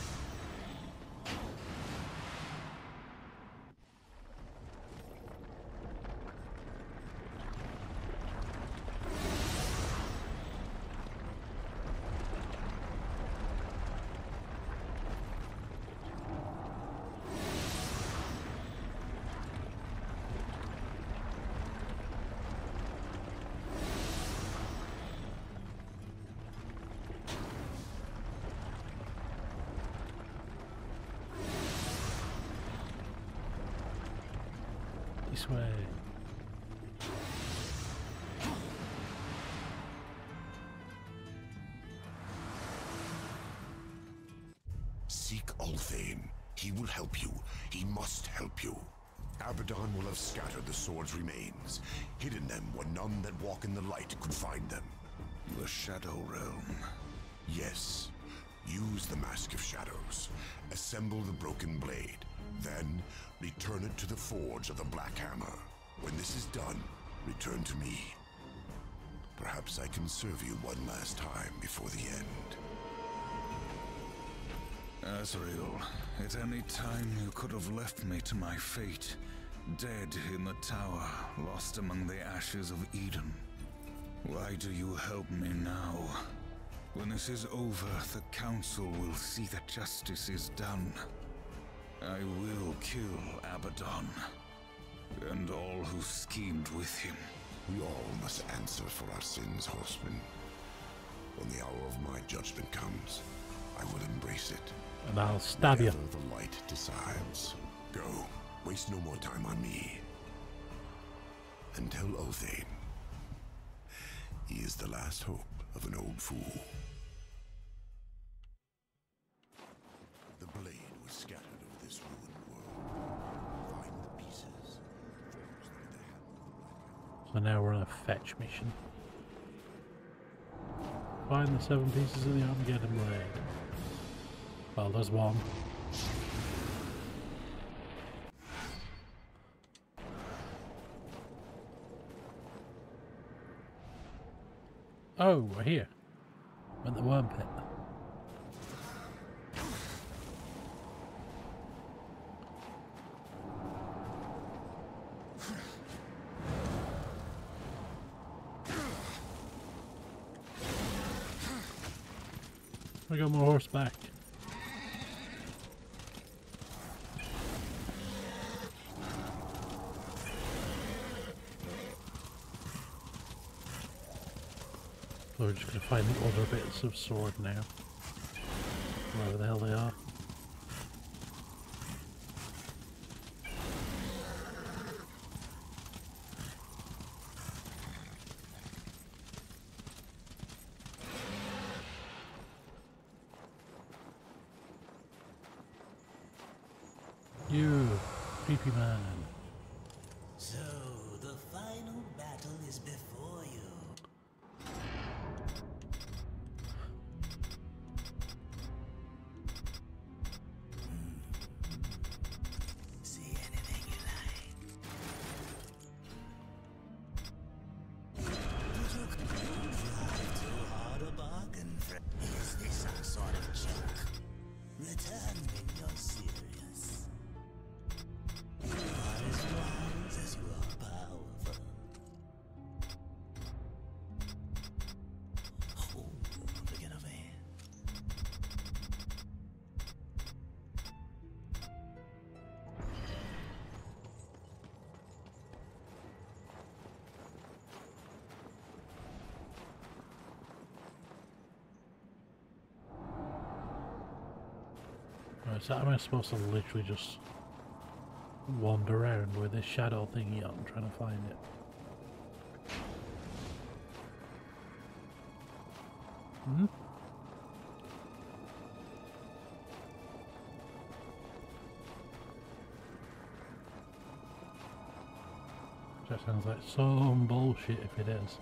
Any time you could have left me to my fate. Dead in the tower, lost among the ashes of Eden. Why do you help me now? When this is over, the Council will see that justice is done. I will kill Abaddon. And all who schemed with him. We all must answer for our sins, horsemen. When the hour of my judgment comes, I will embrace it. And I'll stab you. Whatever the light decides. Go. Waste no more time on me. And tell Ulthane. He is the last hope of an old fool. The blade was scattered over this ruined world. Find the pieces. Forge them in the hand of the Black Hammer. So now we're on a fetch mission. Find the seven pieces of the Armageddon blade. Well, there's one. Oh, we're here. We're at the worm pit. I got my horse back. Just gonna find the other bits of sword now. Wherever the hell they are. So am I supposed to literally just wander around with this shadow thingy on trying to find it? Hmm? That sounds like some bullshit if it is.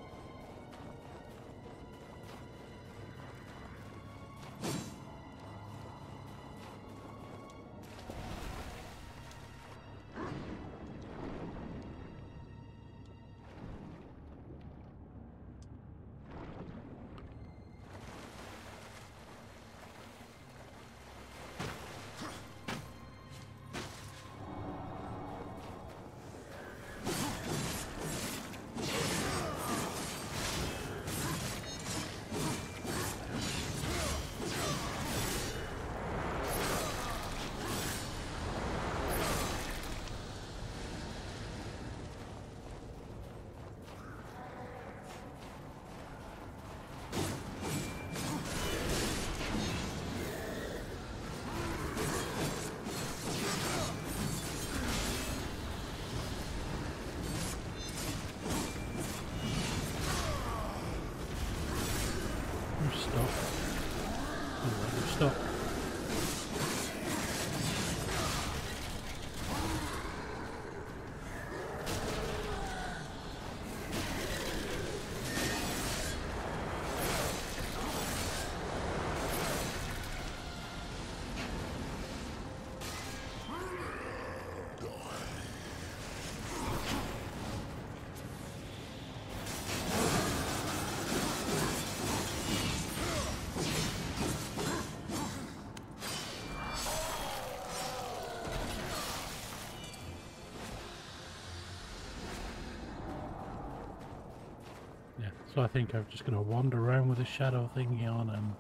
So I think I'm just going to wander around with the shadow thingy on and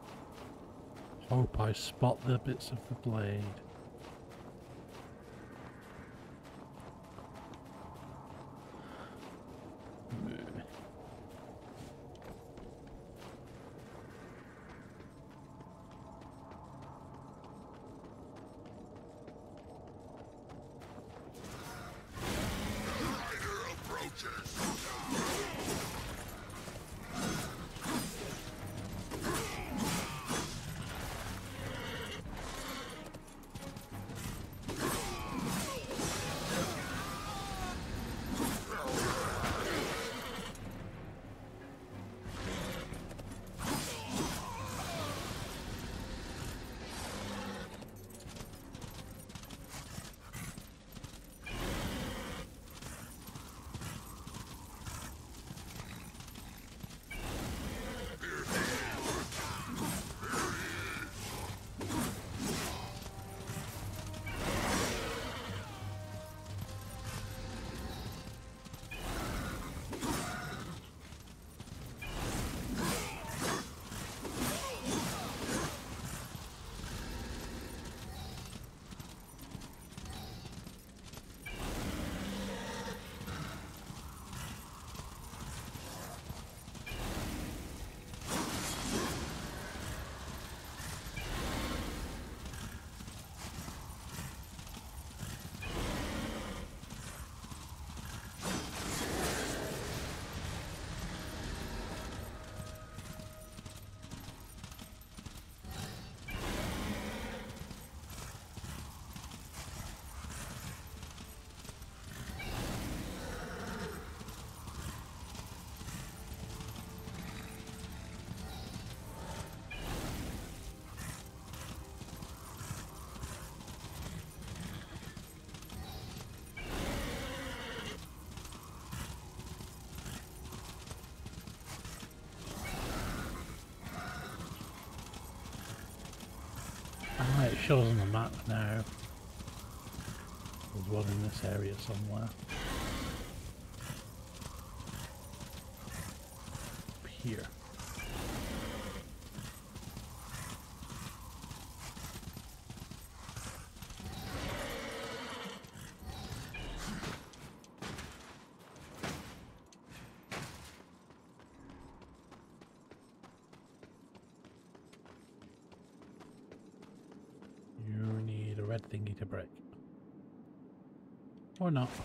hope I spot the bits of the blade. Shows on the map now. There's one in this area somewhere. Up here. You need a red thingy to break. Or not.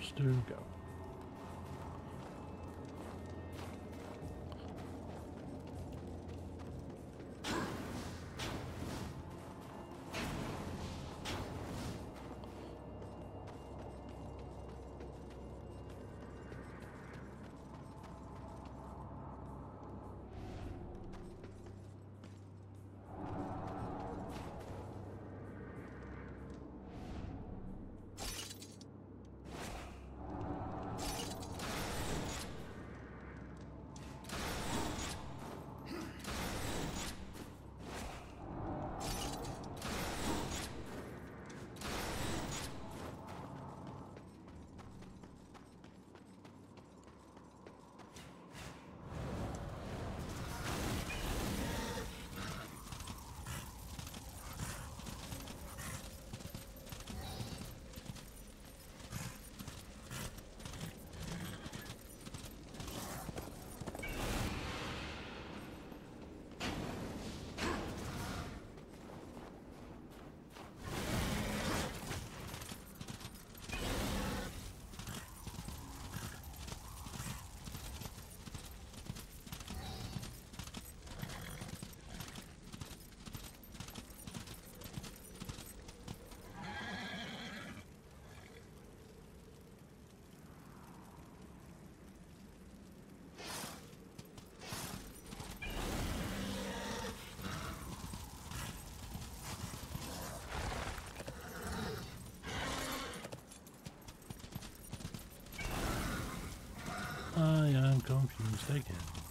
Supposed to go? I am confused again.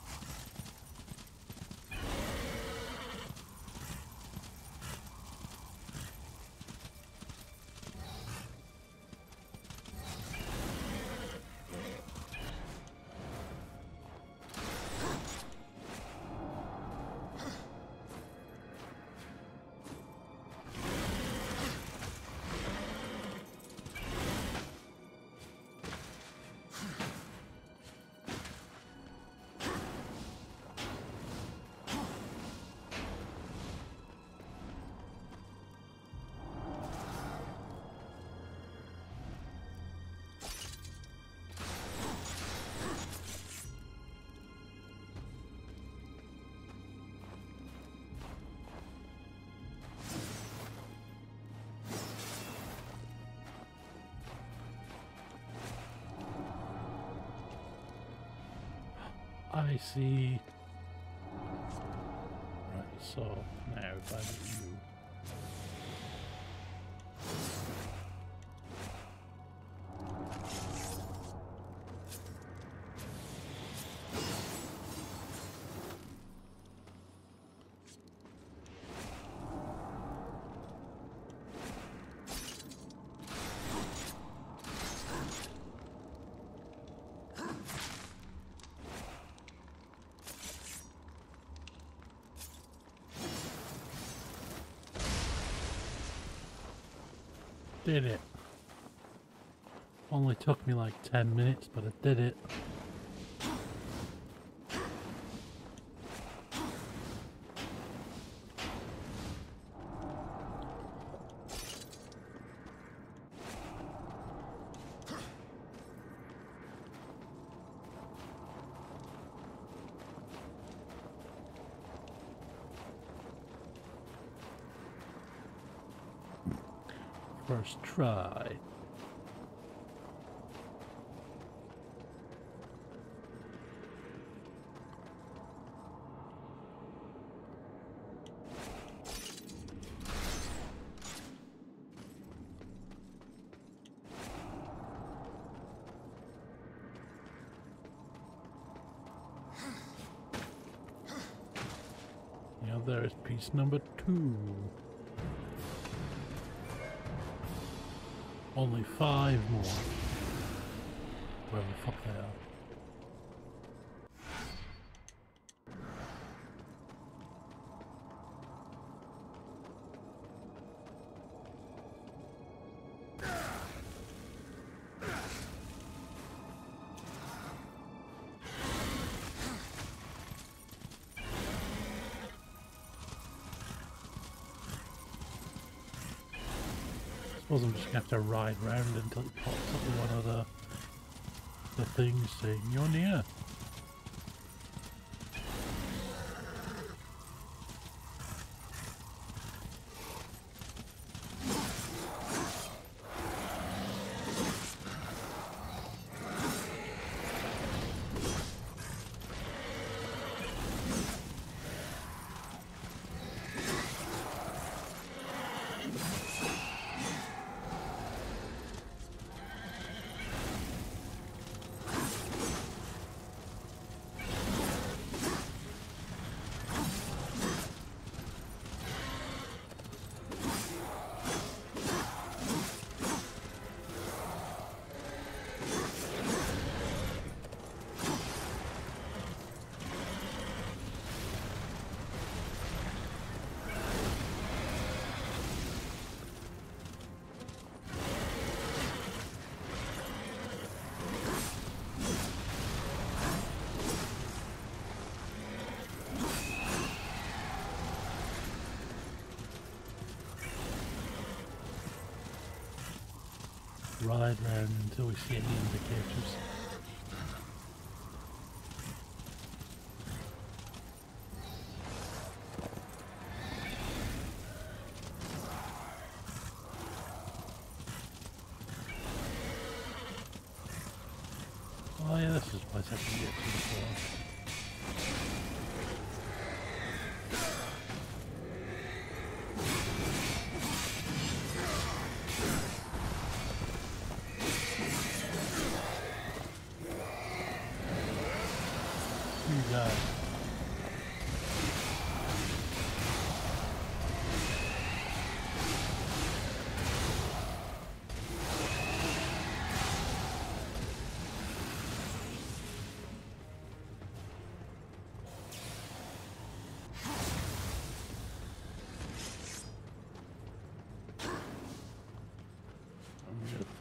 I see. Right, so now if I Did it. Only took me like 10 minutes, but I did it. First try. Yeah, there is piece number two. Only five more. Wherever the fuck they are. Suppose I'm just gonna have to ride round until it pops up with one of the the things saying you're near. Until we see any indicators.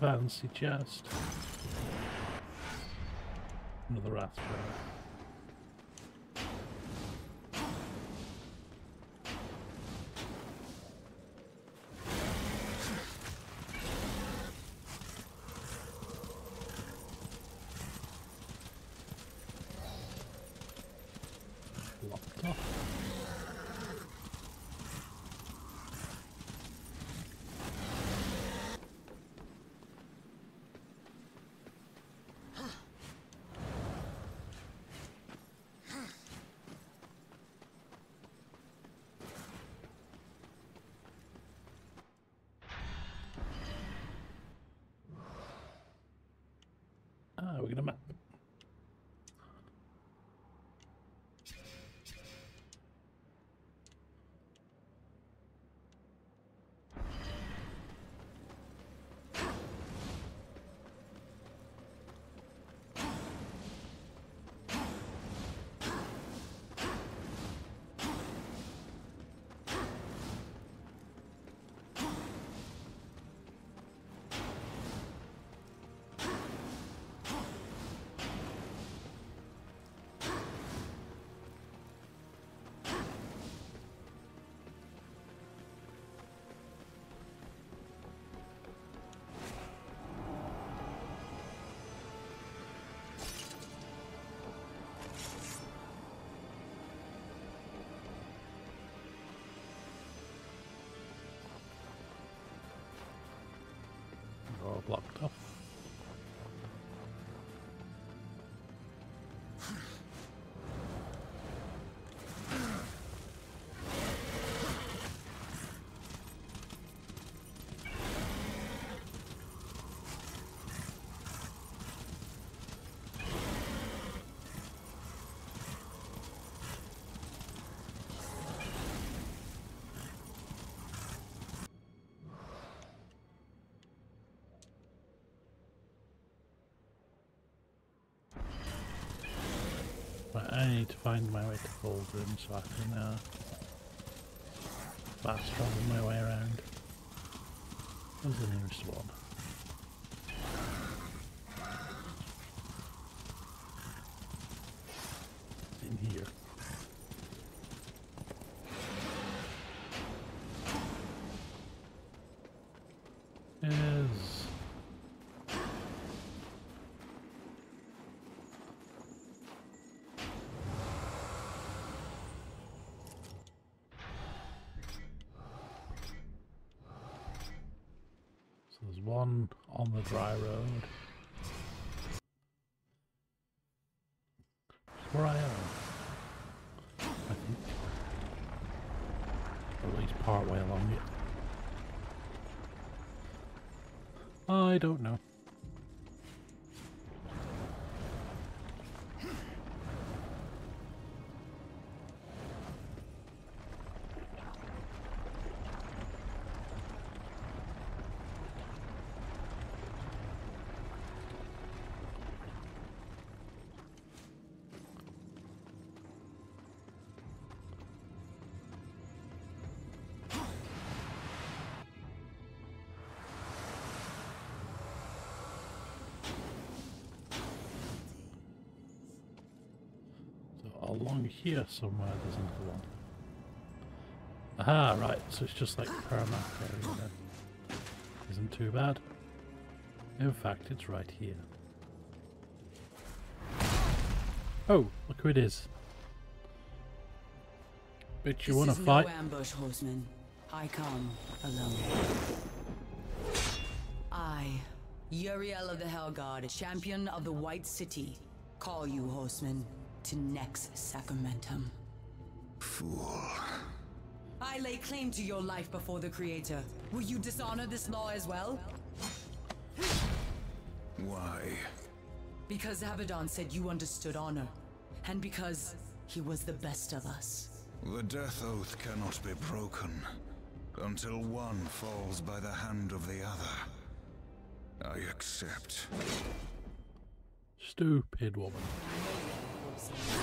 Fancy chest. Another Astra. Locked off. Ah, we're gonna map. We're need to find my way to Cauldron so I can uh, fast travel my way around. Where's the nearest one? In here. Is So one on the dry road. Where I am. I think. At least part way along it. I don't know. Along here somewhere there's another one. Aha, right, so it's just like Paramark area then. Isn't too bad. In fact, it's right here. Oh, look who it is. Bitch, you this wanna is fight? no ambush, horseman. I come alone. I, Uriel of the Hellguard, champion of the White City, call you, horseman, to Nex Sacramentum. Fool. I lay claim to your life before the Creator. Will you dishonor this law as well? Why? Because Abaddon said you understood honor, and because he was the best of us. The death oath cannot be broken until one falls by the hand of the other. I accept. Stupid woman themselves.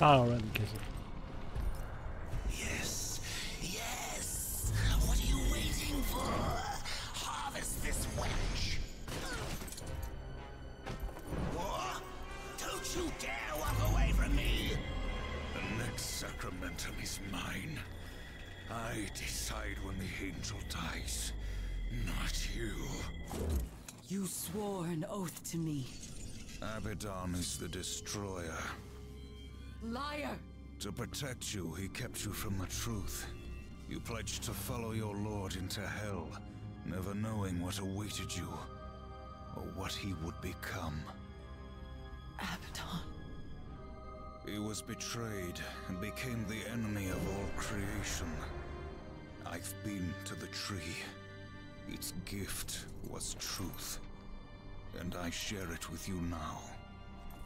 Oh, right, kiss it. Yes, yes. What are you waiting for? Harvest this wench. What? Don't you dare walk away from me! The next sacramentum is mine. I decide when the angel dies, not you. You swore an oath to me. Abaddon is the destroyer. To protect you, he kept you from the truth. You pledged to follow your lord into hell, never knowing what awaited you, or what he would become. Abaddon. He was betrayed and became the enemy of all creation. I've been to the tree. Its gift was truth. And I share it with you now.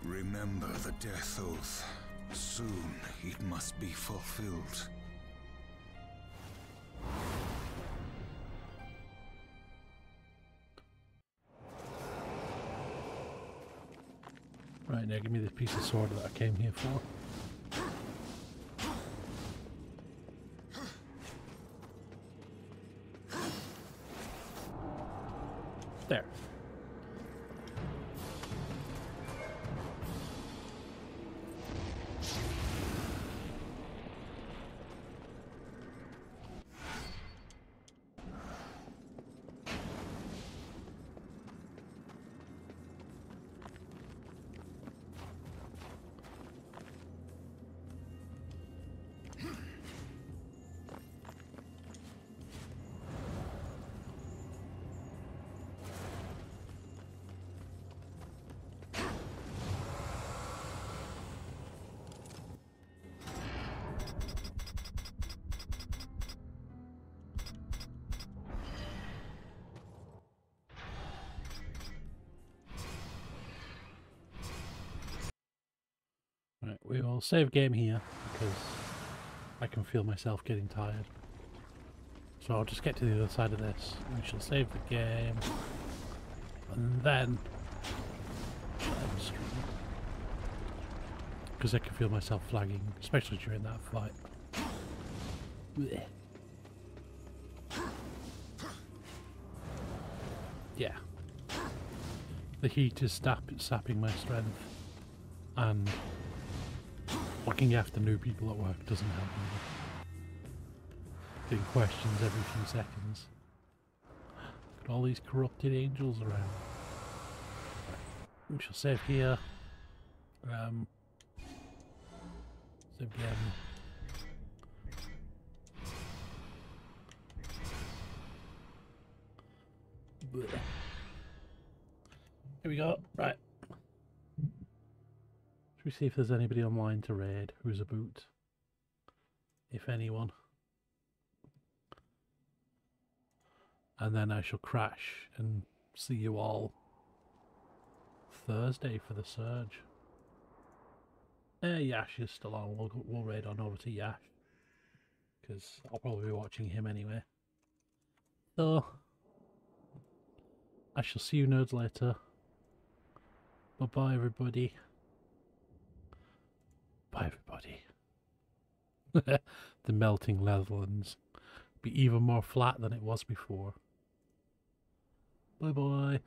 Remember the death oath. Soon it must be fulfilled. Right now, give me this piece of sword that I came here for. Save game here because I can feel myself getting tired. So I'll just get to the other side of this. We shall save the game. And then because I can feel myself flagging, especially during that fight. Blech. Yeah. The heat is sapping my strength, and looking after new people at work doesn't help. Getting questions every few seconds. Got all these corrupted angels around. We shall save here. Um, save again. Blech. Here we go. Right. Should we see if there's anybody online to raid who's a boot? If anyone. And then I shall crash and see you all Thursday for the surge. Eh, Yash is still on. We'll, we'll raid on over to Yash. Because I'll probably be watching him anyway. So, I shall see you nerds later. Bye bye, everybody. Bye, everybody. the melting Netherlands be even more flat than it was before. Bye bye.